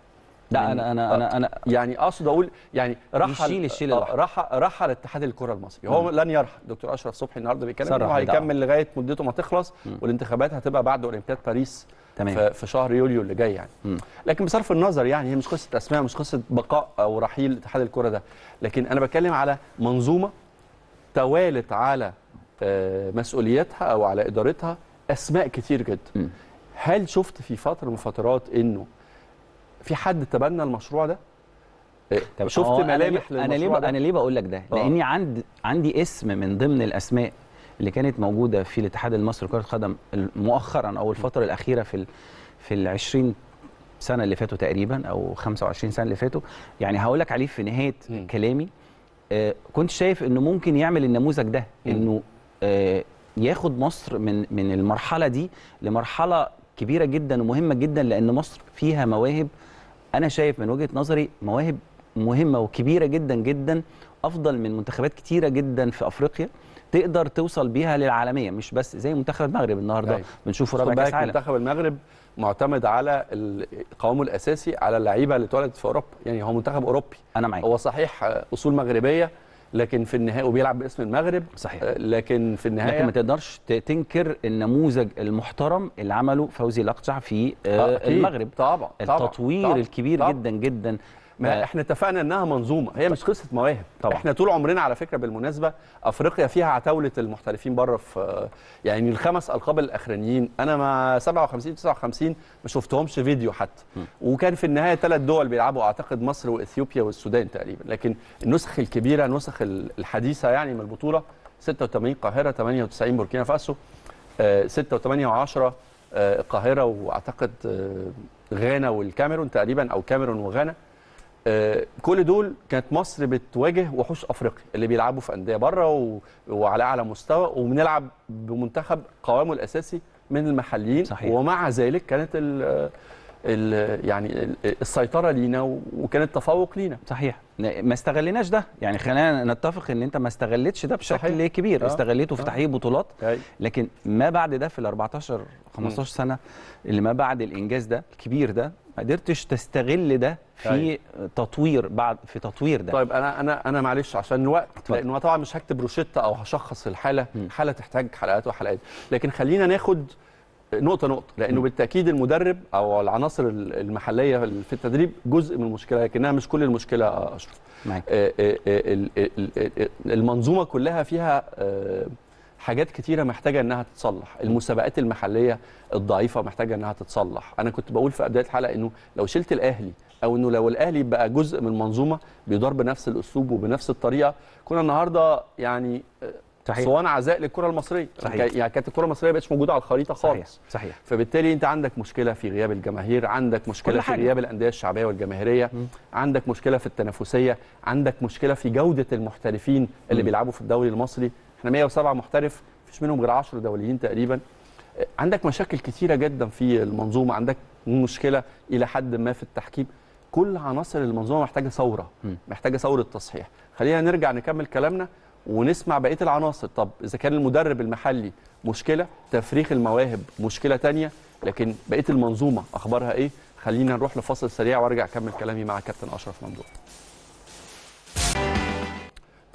لا يعني- أنا أنا أنا أنا يعني أقصد أقول يعني رحل يشيل الشيلة آه،. رحل رحل اتحاد الكرة المصري. هو لن يرحل. دكتور أشرف صبحي النهارده بيتكلم انه بده. هيكمل لغاية مدته ما تخلص والانتخابات هتبقى بعد أولمبياد باريس. تمام. في- شهر يوليو اللي جاي يعني مم. لكن بصرف النظر يعني هي مش قصة أسماء مش قصة بقاء أو رحيل اتحاد الكرة ده لكن أنا بتكلم على منظومة توالت على آه، مسؤوليتها أو على إدارتها أسماء كتير جدا مم. هل شفت في فترة من فترات إنه في حد تبنى المشروع ده آه، طب شفت أنا ملامح ليه- أنا ليه للمشروع ب- أنا ده ليه بقول لك ده آه. لأني عند عندي اسم من ضمن الأسماء اللي كانت موجودة في الاتحاد المصري لكرة القدم مؤخرا أو الفترة الأخيرة في في ال 20 سنة اللي فاتوا تقريبا أو 25 سنة اللي فاتوا يعني هقول لك عليه في نهاية مم. كلامي آه كنت شايف إنه ممكن يعمل النموذج ده. إنه آه ياخد مصر من من المرحلة دي لمرحلة كبيرة جدا ومهمة جدا لأن مصر فيها مواهب أنا شايف من وجهة نظري مواهب مهمة وكبيرة جدا جدا أفضل من منتخبات كتيرة جدا في أفريقيا تقدر توصل بيها للعالمية مش بس زي منتخب المغرب النهارده أيوة. بنشوفه رابع كأس عالم منتخب المغرب معتمد على قوامه الأساسي على اللعيبة اللي اتولدت في أوروبا يعني هو منتخب أوروبي أنا معاك هو صحيح أصول مغربية لكن في النهايه وبيلعب باسم المغرب صحيح. آه، لكن في النهايه لكن ما تقدرش تنكر النموذج المحترم اللي عمله فوزي الاقجع في آه، آه، أكيد. المغرب طبعا طبعا التطوير طبعا الكبير طبعا. جدا جدا ما آه، إحنا اتفقنا انها منظومة. هي مش قصه مواهب. طبعا. إحنا طول عمرنا على فكرة بالمناسبة افريقيا فيها عتاولة المحترفين بره في يعني الخمس القاب الاخرانيين. أنا مع 57 59 ما شفتهمش فيديو حتى. وكان في النهاية ثلاث دول بيلعبوا اعتقد مصر واثيوبيا والسودان تقريبا. لكن النسخ الكبيرة النسخ الحديثة يعني من البطولة 86 القاهرة 98 بوركينا فاسو 6 و8 و10 القاهرة واعتقد آه، غانا والكاميرون تقريبا أو كاميرون وغانا. كل دول كانت مصر بتواجه وحوش افريقيا اللي بيلعبوا في أندية بره و... وعلى أعلى مستوى وبنلعب بمنتخب قوامه الأساسي من المحليين صحيح. ومع ذلك كانت ال... ال... يعني ال- السيطرة لينا وكان التفوق لينا صحيح ما استغليناش ده يعني خلينا نتفق إن أنت ما استغلتش ده بشكل صحيح. كبير آه. استغليته في آه. تحقيق بطولات أي. لكن ما بعد ده في ال 14 15 سنة اللي ما بعد الإنجاز ده الكبير ده ما قدرتش تستغل ده في أيوة. تطوير بعد في تطوير ده طيب أنا أنا أنا معلش عشان الوقت. لأنه طبعا مش هكتب روشتة أو هشخص الحالة م. حالة تحتاج حلقات وحلقات لكن خلينا ناخد نقطة نقطة لأنه م. بالتأكيد المدرب أو العناصر المحلية في التدريب جزء من المشكلة لكنها مش كل أشرف معاك آه، آه، آه، ال- ال- ال- المنظومة كلها فيها حاجات كتيرة محتاجة إنها تتصلح المسابقات المحلية الضعيفة محتاجة إنها تتصلح أنا كنت بقول في بدايه الحلقة إنه لو شلت الأهلي أو إنه لو الأهلي بقى جزء من منظومة بيدار بنفس الأسلوب وبنفس الطريقة كنا النهارده يعني آه، صحيح. صوان عزاء للكرة المصرية صحيح. يعني كانت الكرة المصرية ما بقتش موجودة على الخريطة صحيح خالص صحيح فبالتالي أنت عندك مشكلة في غياب الجماهير عندك مشكلة كل في. غياب الأندية الشعبية والجماهيرية عندك مشكلة في التنافسية عندك مشكلة في جودة المحترفين اللي مم. بيلعبوا في الدوري المصري إحنا 107 محترف مفيش منهم غير 10 دوليين تقريبا. آه، عندك مشاكل كتيرة جدا في المنظومة عندك مشكلة إلى حد ما في التحكيم. كل عناصر المنظومة محتاجة ثورة محتاجة ثورة تصحيح. خلينا نرجع نكمل كلامنا ونسمع بقية العناصر. طب إذا كان المدرب المحلي مشكلة تفريخ المواهب مشكلة تانية لكن بقية المنظومة أخبارها إيه؟ خلينا نروح لفاصل سريع وأرجع أكمل كلامي مع كابتن أشرف ممدوح.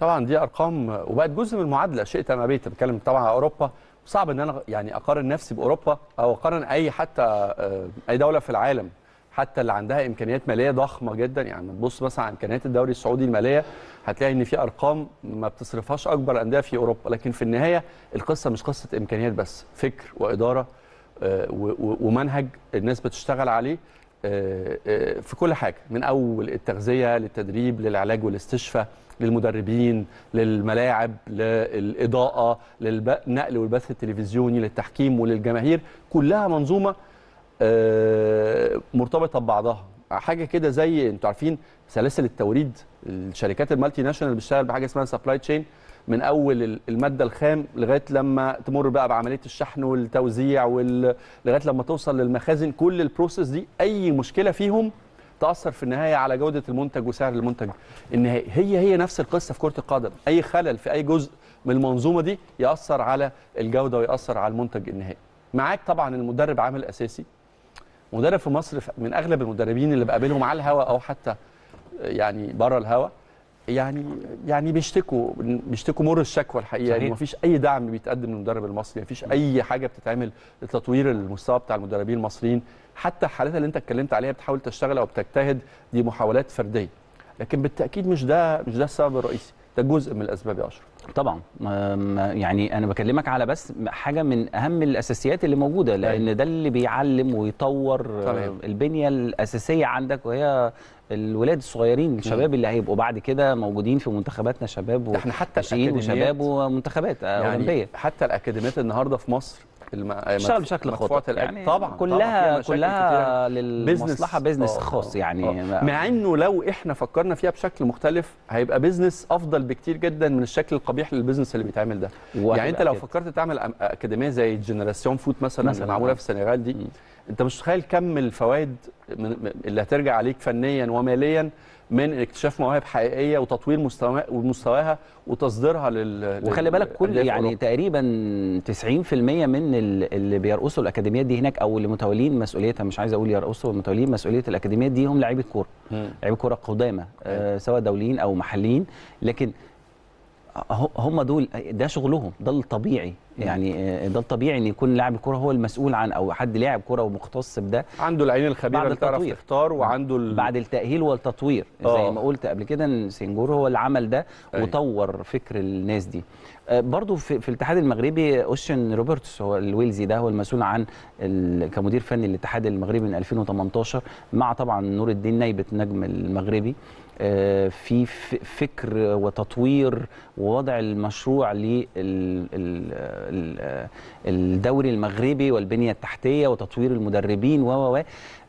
طبعا دي أرقام وبقت جزء من المعادلة. شئت أم أبيت بتكلم طبعا على أوروبا. صعب إن أنا يعني أقارن نفسي بأوروبا أو أقارن أي حتى آه، أي دولة في العالم حتى اللي عندها إمكانيات مالية ضخمة جدا. يعني تبص مثلا على إمكانيات الدوري السعودي المالية هتلاقي إن في أرقام ما بتصرفهاش أكبر انديه في أوروبا. لكن في النهاية القصة مش قصة إمكانيات بس فكر وإدارة آه، ومنهج الناس بتشتغل عليه. في كل حاجة من أول التغذية للتدريب للعلاج والاستشفاء للمدربين للملاعب للإضاءة للنقل والبث التلفزيوني للتحكيم وللجماهير كلها منظومة آه، مرتبطة ببعضها. حاجة كده زي أنتوا عارفين سلاسل التوريد الشركات ال multinational بتشتغل بحاجة اسمها supply chain من أول ال- المادة الخام لغاية لما تمر بقى بعملية الشحن والتوزيع وال... لغاية لما توصل للمخازن. كل ال process دي أي مشكلة فيهم تأثر في النهاية على جودة المنتج وسعر المنتج النهائي. هي هي نفس القصة في كرة القدم. أي خلل في أي جزء من المنظومة دي يأثر على الجودة ويأثر على المنتج النهائي. معاك طبعا المدرب عامل اساسي مدرب في مصر من أغلب المدربين اللي بقابلهم على الهواء أو حتى يعني بره الهواء يعني يعني بيشتكوا بيشتكوا مر الشكوى الحقيقة. صحيح. يعني مفيش أي دعم بيتقدم للمدرب المصري مفيش أي حاجة بتتعمل لتطوير المستوى بتاع المدربين المصريين. حتى الحالات اللي أنت اتكلمت عليها بتحاول تشتغل أو بتجتهد دي محاولات فردية. لكن بالتأكيد مش ده مش ده السبب الرئيسي. ده جزء من الأسباب يا أشرف. طبعا يعني أنا بكلمك على بس حاجة من أهم الأساسيات اللي موجودة لأن ده اللي بيعلم ويطور تمام. البنية الأساسية عندك وهي الولاد الصغيرين الشباب اللي هيبقوا بعد كده موجودين في منتخباتنا شباب ده إحنا حتى وشباب ومنتخبات يعني أولمبية حتى الأكاديميات النهارده في مصر. تشتغل بشكل مدفوعة خاطئ يعني طبعا كلها كلها. للمصلحة business آه، خاص آه، يعني آه. مع إنه لو إحنا فكرنا فيها بشكل مختلف هيبقى business أفضل بكتير جدا من الشكل القبيح لل business اللي بيتعمل ده يعني أنت لو. فكرت تعمل أكاديمية زي Génération Foot مثلا, مثلاً، مثلا معمولة آه. في السنغال دي أنت مش متخيل كم الفوائد اللي هترجع عليك فنيا وماليا من اكتشاف مواهب حقيقية وتطوير مستوى ومستواها وتصديرها لل وخلي بالك كل يعني أوروبا. تقريبا 90% من ال- اللي بيرقصوا الأكاديميات دي هناك أو اللي متولين مسؤوليتها مش عايز أقول يرقصوا متولين مسؤولية الأكاديميات دي هم لعيبة كورة. لعيبة كورة قدامى آه سواء دوليين أو محليين لكن هم دول ده شغلهم ده الطبيعي يعني آه، ده الطبيعي إن يكون لاعب الكوره هو المسؤول عن أو حد لاعب كورة ومختص بده عنده العين الخبيرة بعد اللي تعرف. تختار وعنده ال... بعد التأهيل والتطوير آه. زي ما قلت قبل كده إن سنجور هو اللي عمل ده أيوة. وطور فكر الناس دي آه، برضو في, في الاتحاد المغربي أوشن روبرتس هو الويلزي ده هو المسؤول عن ال- كمدير فني الاتحاد المغربي من 2018 مع طبعا نور الدين نايبت نجم المغربي في ف- فكر وتطوير ووضع المشروع للدوري المغربي والبنية التحتية وتطوير المدربين و و و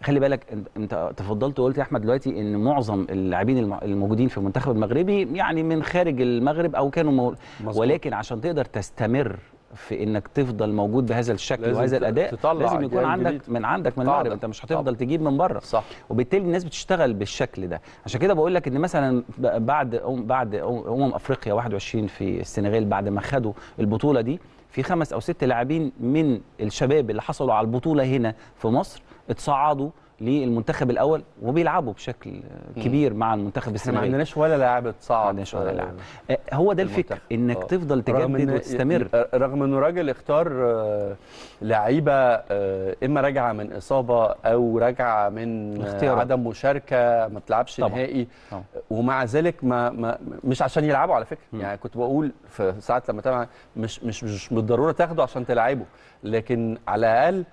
خلي بالك انت- تفضلت وقلت يا أحمد دلوقتي إن معظم اللاعبين الم- الموجودين في المنتخب المغربي يعني من خارج المغرب أو كانوا مو... ولكن عشان تقدر تستمر في إنك تفضل موجود بهذا الشكل وهذا الأداء تطلع لازم يكون عندك جديدة. من عندك من. المغرب أنت مش هتفضل طبعا. تجيب من بره صح وبالتالي الناس بتشتغل بالشكل ده عشان كده بقول لك إن مثلا بعد أم- بعد أمم أفريقيا 21 في السنغال بعد ما خدوا البطولة دي في خمس أو ست لاعبين من الشباب اللي حصلوا على البطولة هنا في مصر اتصعدوا للمنتخب الأول وبيلعبوا بشكل كبير مع المنتخب إحنا ما السنغالي عندناش ولا لاعب اتصعد ما عندناش ولا آه، لاعب. آه، هو ده الفكر. إنك آه. تفضل تجدد وتستمر رغم إنه راجل اختار آه، لعيبة آه، إما راجعة من إصابة أو راجعة من آه، اختيارات. عدم مشاركة ما بتلعبش طبعاً. نهائي طبعاً. ومع ذلك ما, ما مش عشان يلعبوا على فكرة مم. يعني كنت بقول في ساعات لما تابع مش مش مش بالضرورة تاخده عشان تلعبه لكن على الأقل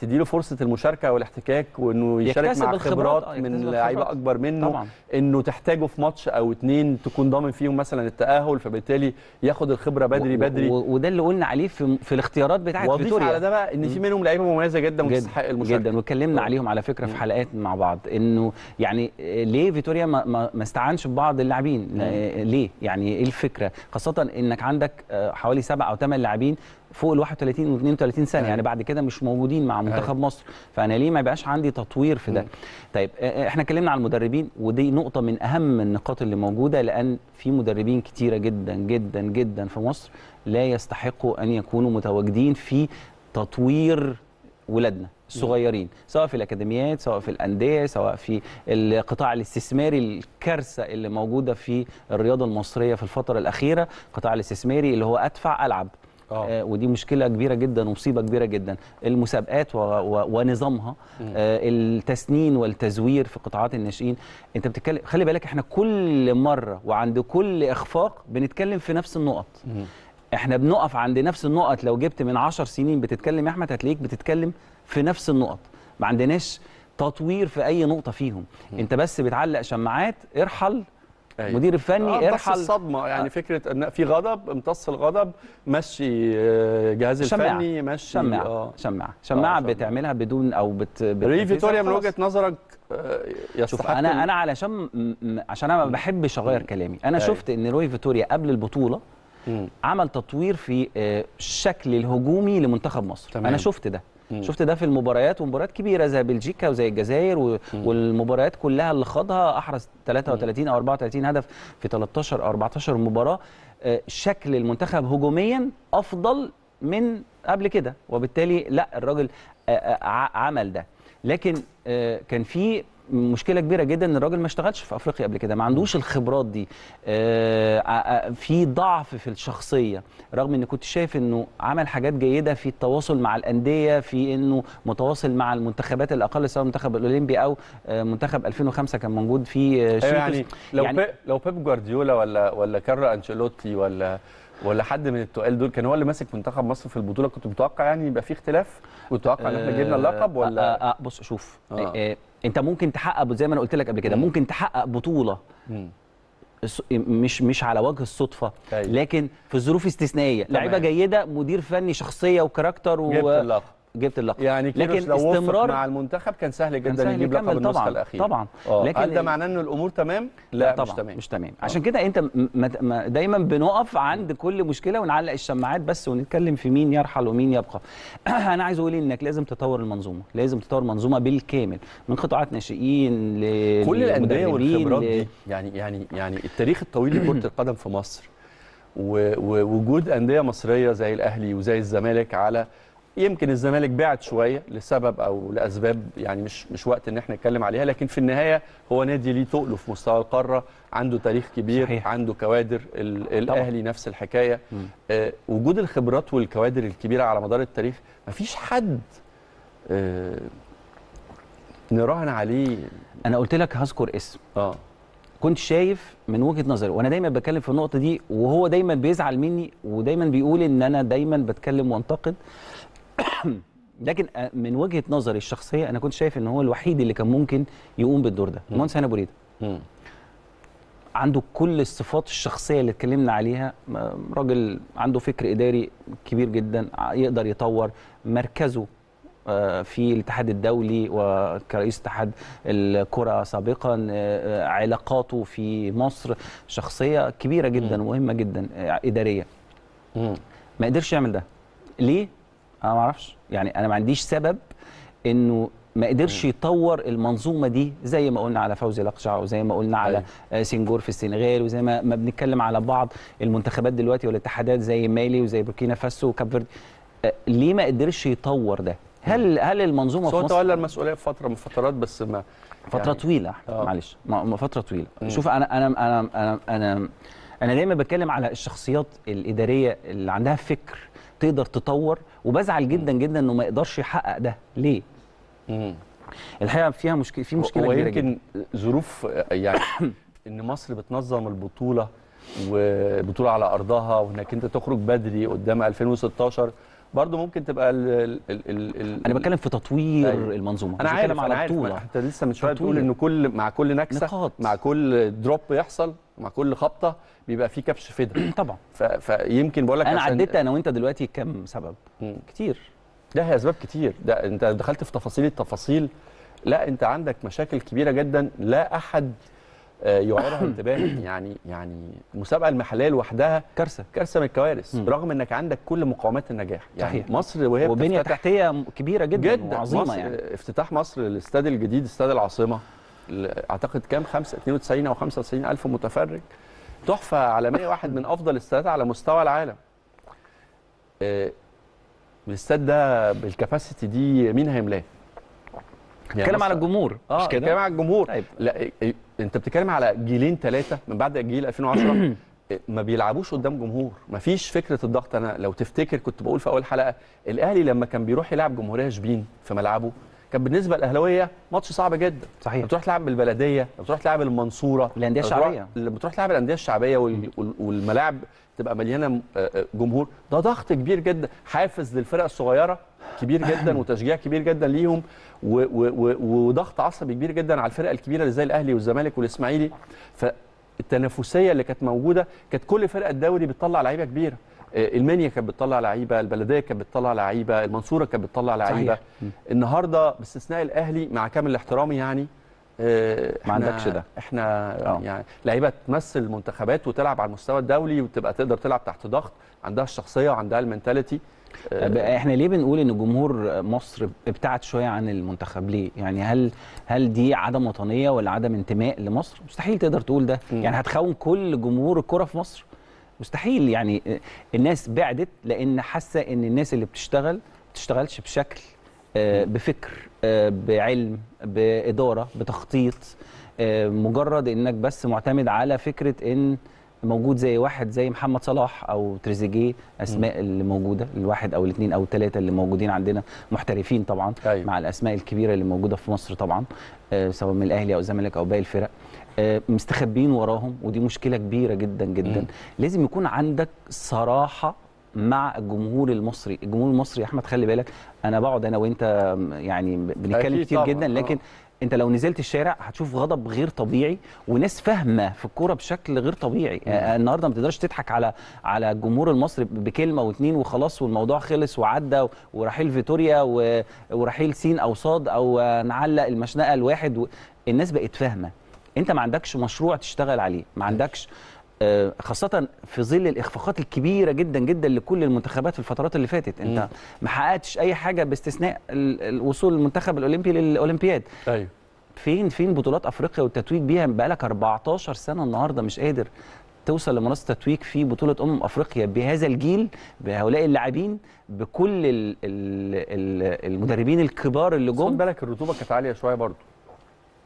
تديله فرصة المشاركة والاحتكاك وإنه يشارك مع خبرات آه، من لعيبة. أكبر منه طبعاً. إنه تحتاجه في ماتش أو اتنين تكون ضامن فيهم مثلا التأهل فبالتالي ياخد الخبرة بدري و- بدري. و- وده اللي قلنا عليه في في الاختيارات بتاعت واضيف فيتوريا. على ده بقى إن في منهم لعيبة مميزة جدا وتستحق المشاركة. جدا واتكلمنا آه. عليهم على فكرة في حلقات مع بعض إنه يعني ليه فيتوريا ما, ما, ما استعنش ببعض اللاعبين؟ آه، ليه؟ يعني إيه الفكرة؟ خاصة إنك عندك حوالي سبع أو ثمان لاعبين فوق ال 31 و 32 سنه أيوة. يعني بعد كده مش موجودين مع منتخب مصر فأنا ليه ما يبقاش عندي تطوير في ده. طيب آه، إحنا اتكلمنا عن المدربين ودي نقطة من أهم النقاط اللي موجودة لأن في مدربين كتيرة جدا جدا جدا في مصر لا يستحقوا أن يكونوا متواجدين في تطوير ولادنا الصغيرين سواء في الأكاديميات سواء في الأندية سواء في القطاع الاستثماري الكارثة اللي موجودة في الرياضة المصرية في الفترة الأخيرة القطاع الاستثماري اللي هو أدفع ألعب آه. آه ودي مشكلة كبيرة جدا ومصيبة كبيرة جدا. المسابقات و و ونظامها آه التسنين والتزوير في قطاعات الناشئين. انت بتتكلم خلي بالك إحنا كل مرة وعند كل إخفاق بنتكلم في نفس النقط. مم. إحنا بنقف عند نفس النقط. لو جبت من عشر سنين بتتكلم يا أحمد هتلاقيك بتتكلم في نفس النقط. ما عندناش تطوير في أي نقطة فيهم. انت بس بتعلق شماعات ارحل أيوة. المدير الفني آه، ارحل الصدمة يعني فكرة إن في غضب امتص الغضب مشي آه، جهاز شماعة. الفني مشي شماعة آه شماعة شماعه آه، شماعة. بتعملها بدون أو بت, بت ري فيتوريا من. وجهة نظرك آه، شوف يستحق أنا أنا علشان عشان أنا ما بحبش أغير كلامي أنا أيوة. شفت إن روي فيتوريا قبل البطولة. عمل تطوير في آه، الشكل الهجومي لمنتخب مصر تمام. أنا شفت ده مم. شفت ده في المباريات ومباريات كبيرة زي بلجيكا وزي الجزائر و... والمباريات كلها اللي خاضها أحرز 33 أو 34 هدف في 13 أو 14 مباراة. آه، شكل المنتخب هجوميا أفضل من قبل كده وبالتالي لا الراجل آه، آه، عمل ده. لكن كان في مشكلة كبيرة جدا إن الراجل ما اشتغلش في أفريقيا قبل كده ما عندوش الخبرات دي. آه، آه، آه، في ضعف في الشخصية رغم ان كنت شايف إنه عمل حاجات جيدة في التواصل مع الأندية في إنه متواصل مع المنتخبات الأقل سواء المنتخب الأولمبي أو منتخب 2005 كان موجود فيه أيوة يعني لو يعني- يعني لو بيب جوارديولا ولا ولا كارلو أنشيلوتي ولا ولا حد من التقال دول كان هو اللي ماسك منتخب مصر في البطولة كنت متوقع يعني يبقى في اختلاف؟ كنت متوقع إن إحنا جبنا اللقب ولا آه آه بص شوف آه. انت ممكن تحقق زي ما أنا قلت لك قبل كده مم. ممكن تحقق بطولة مم. مش مش على وجه الصدفة أيوة. لكن في ظروف استثنائية لعيبة جيدة مدير فني شخصية وكاركتر و... جبت اللقب. يعني لكن لو استمرار مع المنتخب كان سهل جدا كان سهل يجيب لقب النسخة الأخيرة. طبعاً. آه. لكن هل ده معناه ان الأمور تمام؟ لا, طبعا مش تمام. مش تمام. عشان كده أنت دايما بنقف عند كل مشكلة ونعلق الشماعات بس ونتكلم في مين يرحل ومين يبقى. أنا عايز أقول إنك لازم تطور المنظومة. لازم تطور منظومه بالكامل. من قطاعات ناشئين ل كل الأندية والخبرات دي. يعني يعني يعني التاريخ الطويل لكرة القدم في مصر ووجود أندية مصرية زي الأهلي وزي الزمالك على يمكن الزمالك بعد شوية لسبب أو لأسباب يعني مش مش وقت إن إحنا نتكلم عليها لكن في النهاية هو نادي ليه تقله في مستوى القارة عنده تاريخ كبير صحيح. عنده كوادر ال- الأهلي نفس الحكاية. آه وجود الخبرات والكوادر الكبيرة على مدار التاريخ مفيش حد آه نراهن عليه. أنا قلت لك هذكر اسم. آه. كنت شايف من وجهة نظري وأنا دايما بتكلم في النقطة دي وهو دايما بيزعل مني ودايما بيقول إن أنا دايما بتكلم وأنتقد. لكن آه، من وجهة نظري الشخصية أنا كنت شايف إن هو الوحيد اللي كان ممكن يقوم بالدور ده المهندس هاني أبو ريده مم. عنده كل الصفات الشخصية اللي اتكلمنا عليها راجل عنده فكر إداري كبير جدا يقدر يطور مركزه آه، في الاتحاد الدولي وكرئيس اتحاد الكرة سابقا آه، علاقاته في مصر شخصية كبيرة جدا ومهمة جدا إدارية. ما قدرش يعمل ده. ليه؟ أنا ما أعرفش. يعني أنا ما عنديش سبب انه ما قدرش يطور المنظومة دي زي ما قلنا على فوزي لقجع وزي ما قلنا على أيوة. آه، سنجور في السنغال وزي ما ما بنتكلم على بعض المنتخبات دلوقتي والاتحادات زي مالي وزي بوركينا فاسو وكاب فيردي آه، ليه ما قدرش يطور ده؟ هل هل المنظومة في مصر تولى المسؤولية في فترة من الفترات بس ما فترة يعني- طويلة آه. معلش. ما فترة طويلة. مم. شوف أنا أنا أنا أنا أنا أنا دايما بتكلم على الشخصيات الإدارية اللي عندها فكر تقدر تطور وبزعل جدا جدا إنه ما يقدرش يحقق ده. ليه؟ مم. الحقيقة فيها مشكله في مشكلة كبيرة يمكن ظروف يعني إن مصر بتنظم البطولة وبطولة على أرضها وإنك أنت تخرج بدري قدام 2016 برضو ممكن تبقى ال ال ال ال أنا بتكلم في تطوير أيوة. المنظومة أنا عارف على عارف. انت لسه من شوية بتقول. إن كل مع كل نكسة نقاط. مع كل دروب يحصل مع كل خبطة بيبقى في كبش فدا. طبعا. ف- فيمكن بقول لك أنا عديت أنا وأنت دلوقتي كم سبب. كتير. ده هي أسباب كتير. ده أنت دخلت في تفاصيل التفاصيل. لا أنت عندك مشاكل كبيرة جدا. لا أحد يعيرها انتباه يعني يعني المسابقه المحلية لوحدها كارثة. كارثة من الكوارث. رغم انك عندك كل مقومات النجاح. يعني صحيح. مصر وهي وبنية تحتية كبيرة جدا, جدا. وعظيمة مصر يعني. افتتاح مصر للاستاد الجديد استاد العاصمة ال- أعتقد كام؟ 5 92 أو 95 ألف متفرج. تحفة عالمية واحد من أفضل الاستادات على مستوى العالم. آه، الاستاد ده بالكباسيتي دي مين هيملاه؟ يعني اتكلم على الجمهور آه مش كده؟ بتتكلم على الجمهور. طيب. لا انت بتتكلم على جيلين ثلاثة من بعد جيل 2010 إيه، ما بيلعبوش قدام جمهور. ما فيش فكرة الضغط. أنا لو تفتكر كنت بقول في أول حلقة الأهلي لما كان بيروح يلعب جمهورية شبين في ملعبه كان بالنسبة للأهلاوية ماتش صعب جدا. صحيح. بتروح تلعب بالبلدية بتروح تلعب المنصورة الأندية بتروح- الشعبية. بتروح تلعب الأندية الشعبية وال- وال- والملاعب تبقى مليانة آه، آه، جمهور. ده ضغط كبير جدا. حافز للفرق الصغيرة كبير جدا وتشجيع كبير جدا ليهم وضغط عصبي كبير جدا على الفرق الكبيرة اللي زي الأهلي والزمالك والإسماعيلي. فالتنافسية اللي كانت موجودة كانت كل فرق الدوري بتطلع لعيبة كبيرة. آه، المنيا كانت بتطلع لعيبة البلدية كانت بتطلع لعيبة المنصورة كانت بتطلع لعيبة. النهارده باستثناء الأهلي مع كامل احترامي يعني ما إحنا- عندكش ده. إحنا آه. يعني لعيبة تمثل المنتخبات وتلعب على المستوى الدولي وتبقى تقدر تلعب تحت ضغط عندها الشخصية وعندها المنتاليتي. طب إحنا ليه بنقول إن جمهور مصر ابتعد شوية عن المنتخب؟ ليه؟ يعني هل هل دي عدم وطنية ولا عدم انتماء لمصر؟ مستحيل تقدر تقول ده. مم. يعني هتخون كل جمهور الكرة في مصر؟ مستحيل. يعني الناس بعدت لأن حاسة إن الناس اللي بتشتغل ما بتشتغلش بشكل آه، بفكر. آه، بعلم بإدارة بتخطيط آه، مجرد إنك بس معتمد على فكرة إن موجود زي واحد زي محمد صلاح أو تريزيجيه أسماء اللي موجودة الواحد أو الاثنين أو الثلاثه اللي موجودين عندنا محترفين طبعا أيوة. مع الأسماء الكبيرة اللي موجودة في مصر طبعا آه، سواء من الأهلي أو الزمالك أو باقي الفرق آه، مستخبين وراهم ودي مشكلة كبيرة جدا جدا مم. لازم يكون عندك صراحة مع الجمهور المصري الجمهور المصري. يا أحمد خلي بالك أنا بقعد أنا وأنت يعني بنتكلم كتير طبعاً، جدا لكن. أنت لو نزلت الشارع هتشوف غضب غير طبيعي وناس فاهمة في الكورة بشكل غير طبيعي. آه، النهارده ما تقدرش تضحك على على الجمهور المصري بكلمة واتنين وخلاص والموضوع خلص وعدى ورحيل فيتوريا ورحيل سين أو صاد أو نعلق المشنقة الواحد و... الناس بقت فاهمة. أنت ما عندكش مشروع تشتغل عليه ما عندكش خاصة في ظل الإخفاقات الكبيرة جدا جدا لكل المنتخبات في الفترات اللي فاتت، أنت. ما حققتش أي حاجة باستثناء الوصول المنتخب الأولمبي للأولمبياد، أيوه. فين فين بطولات أفريقيا والتتويج بيها؟ بقالك 14 سنة النهارده مش قادر توصل لمنصة تتويج في بطولة أمم أفريقيا بهذا الجيل بهؤلاء اللاعبين بكل ال ال ال المدربين الكبار اللي بس خد جم بالك الرطوبة كانت عالية شوية برضو.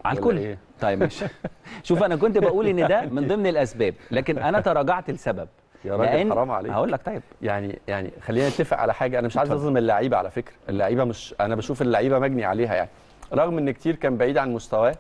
على الكل. إيه؟ طيب ماشي. شوف أنا كنت بقول إن ده من ضمن الأسباب لكن أنا تراجعت لسبب يا راجل حرام عليك. هقول لك طيب. يعني يعني خلينا نتفق على حاجة أنا مش عايز. أظلم اللعيبة على فكرة. اللعيبة مش أنا بشوف اللعيبة مجني عليها يعني. رغم إن كتير كان بعيد عن مستواه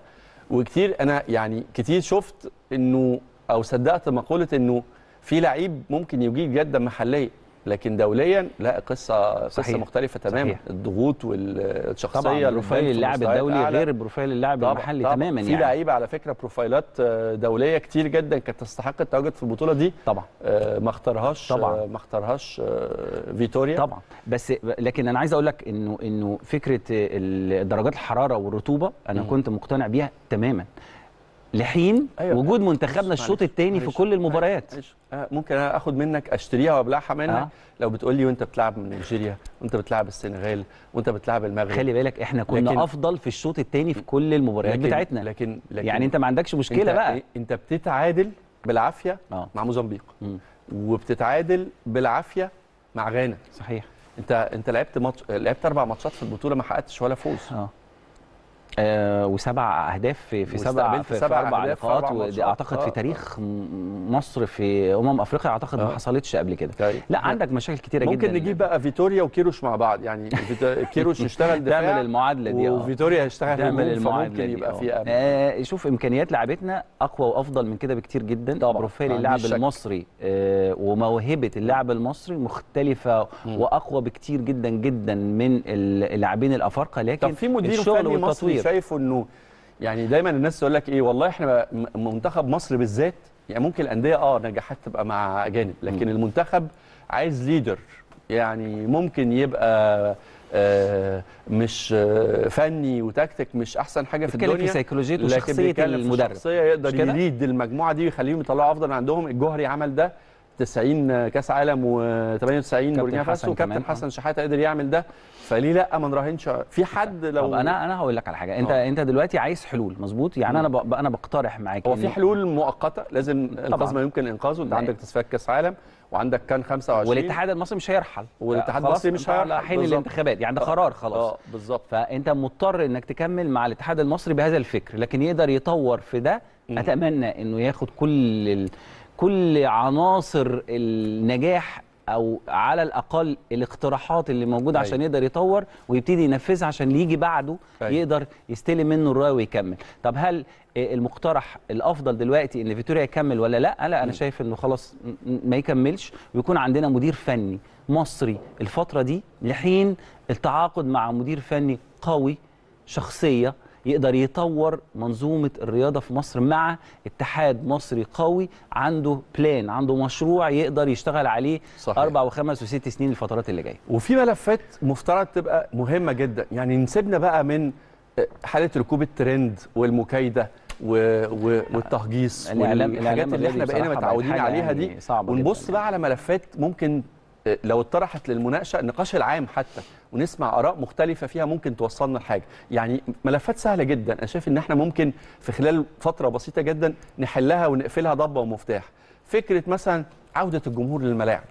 وكتير أنا يعني كتير شفت إنه أو صدقت مقولة إنه في لعيب ممكن يجيب جدا محليا لكن دوليا لا قصة قصة صحيح. مختلفة تماما. الضغوط والشخصية طبعا بروفايل في اللاعب الدولي أعلى. غير بروفايل اللاعب المحلي طبعاً. تماما في يعني لعيبة على فكرة بروفايلات آه، دولية كتير جدا كانت تستحق التواجد في البطولة دي طبعا آه، ما اختارهاش طبعاً. آه، ما اختارهاش آه، فيتوريا طبعا بس لكن أنا عايز أقول لك إنه إنه فكرة درجات الحرارة والرطوبة أنا مم. كنت مقتنع بيها تماما لحين أيوة. وجود منتخبنا الشوط الثاني في كل المباريات. آه، ممكن أنا آخد منك أشتريها وأبلعها منك. آه. لو بتقول لي وأنت بتلعب من نيجيريا وأنت بتلعب السنغال وأنت بتلعب المغرب. خلي بالك إحنا كنا لكن- أفضل في الشوط الثاني في كل المباريات لكن بتاعتنا. لكن, لكن يعني أنت ما عندكش مشكلة أنت بقى. أنت بتتعادل بالعافية آه. مع موزمبيق. وبتتعادل بالعافية مع غانا. صحيح. انت أنت لعبت ماتش لعبت أربع ماتشات في البطولة ما حققتش ولا فوز. آه. آه وسبع أهداف في في سبع في, سبع أربع لقاءات ودي. أعتقد آه، في تاريخ م- مصر في أمم أفريقيا أعتقد ما آه. حصلتش قبل كده طيب. لا عندك مشاكل كتيرة ممكن جدا نجيب بقى فيتوريا وكيروش مع بعض يعني كيروش يشتغل دفاع تعمل المعادلة دي آه وفيتوريا هيشتغل تعمل المعادله فممكن دي يبقى آه. في أمل آه شوف إمكانيات لعبتنا أقوى وأفضل من كده بكتير جدا طبعاً، بروفايل ما اللاعب. المصري آه وموهبة اللاعب المصري مختلفة. وأقوى بكتير جدا جدا من اللاعبين الأفارقة لكن طب في مدير فني مصري شايفه إنه يعني دايما الناس تقول لك إيه والله إحنا م- منتخب مصر بالذات يعني ممكن الأندية آه نجاحات تبقى مع أجانب لكن مم. المنتخب عايز leader يعني ممكن يبقى آه، مش آه، فني وتكتيك مش أحسن حاجة في بتتكلم في الدنيا سيكولوجيه وشخصية المدرب شخصية يقدر؟ يليد المجموعة دي ويخليهم يطلعوا أفضل عندهم الجوهري عمل ده 90 كاس عالم و98 بوركينا فاسو آه. حسن شحاته قدر يعمل ده. فليه لا؟ ما نراهنش. في حد لو طب أنا أنا هقول لك على حاجة. انت آه. أنت دلوقتي عايز حلول مظبوط؟ يعني أنا ب... أنا بقترح معاك هو في حلول مؤقتة. لازم انقاذ ما يمكن إنقاذه. أنت لا. عندك تصفيات كاس عالم وعندك كان 25 والاتحاد المصري مش هيرحل. والاتحاد المصري مش هيرحل، حين. الانتخابات. يعني ده آه. قرار خلاص. آه بالظبط. فأنت مضطر إنك تكمل مع الاتحاد المصري بهذا الفكر. لكن يقدر يطور في ده. أتمنى إنه ياخد كل ال... كل عناصر النجاح أو على الأقل الاقتراحات اللي موجودة أيوة. عشان يقدر يطور ويبتدي ينفذها عشان اللي يجي بعده أيوة. يقدر يستلم منه الرايه ويكمل طب هل المقترح الأفضل دلوقتي إن فيتوريا يكمل ولا لأ لأ أنا شايف إنه خلاص ما يكملش ويكون عندنا مدير فني مصري الفترة دي لحين التعاقد مع مدير فني قوي شخصية يقدر يطور منظومة الرياضة في مصر مع اتحاد مصري قوي عنده بلان عنده مشروع يقدر يشتغل عليه صحيح. أربع وخمس وست سنين الفترات اللي جاية وفي ملفات مفترض تبقى مهمة جدا يعني نسيبنا بقى من حالة ركوب الترند والمكايدة و... و... والتهجيص والحاجات اللي إحنا بقينا متعودين عليها يعني دي ونبص. بقى على ملفات ممكن آه، لو اتطرحت للمناقشة النقاش العام حتى ونسمع آراء مختلفة فيها ممكن توصلنا لحاجة. يعني ملفات سهلة جدا. أنا شايف إن إحنا ممكن في خلال فترة بسيطة جدا نحلها ونقفلها ضبه ومفتاح. فكرة مثلا عودة الجمهور للملاعب.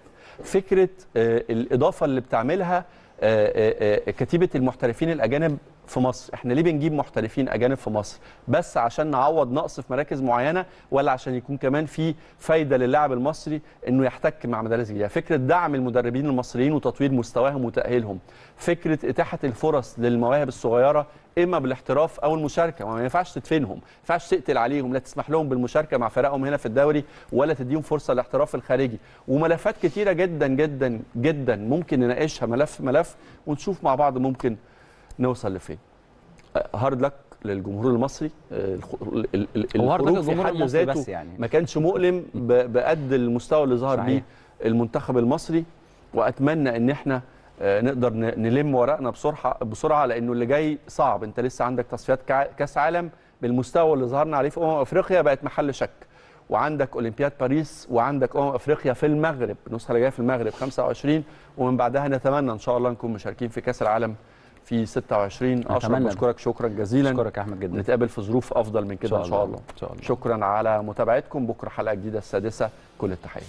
فكرة آه، الإضافة اللي بتعملها آه، آه، كتيبة المحترفين الأجانب في مصر. إحنا ليه بنجيب محترفين أجانب في مصر؟ بس عشان نعوض نقص في مراكز معينة ولا عشان يكون كمان في فايدة للاعب المصري إنه يحتك مع مدارس جديدة. فكرة دعم المدربين المصريين وتطوير مستواهم وتأهيلهم. فكرة إتاحة الفرص للمواهب الصغيرة إما بالاحتراف أو المشاركة. ما ينفعش تدفنهم. ما ينفعش تقتل عليهم. لا تسمح لهم بالمشاركة مع فرقهم هنا في الدوري ولا تديهم فرصة للاحتراف الخارجي. وملفات كتيرة جدا جدا جدا ممكن نناقشها ملف ملف ونشوف مع بعض ممكن نوصل لفين هارد لك للجمهور المصري آه، الخروج في حد ذاته يعني. ما كانش مؤلم بقد المستوى اللي ظهر. بيه المنتخب المصري وأتمنى إن إحنا آه، نقدر نلم ورقنا بسرعة بسرعة لأنه اللي جاي صعب أنت لسه عندك تصفيات كأس عالم بالمستوى اللي ظهرنا عليه في أمم أفريقيا بقت محل شك وعندك أولمبياد باريس وعندك أمم أفريقيا في المغرب النسخة اللي جاية في المغرب 25 ومن بعدها نتمنى إن شاء الله نكون مشاركين في كأس العالم في 26 أشرف نتمنى. بشكرك شكرا جزيلا. اشكرك يا أحمد جدا. نتقابل في ظروف أفضل من كده إن شاء الله. إن شاء الله. شكرا على متابعتكم. بكرة حلقة جديدة السادسة. كل التحية.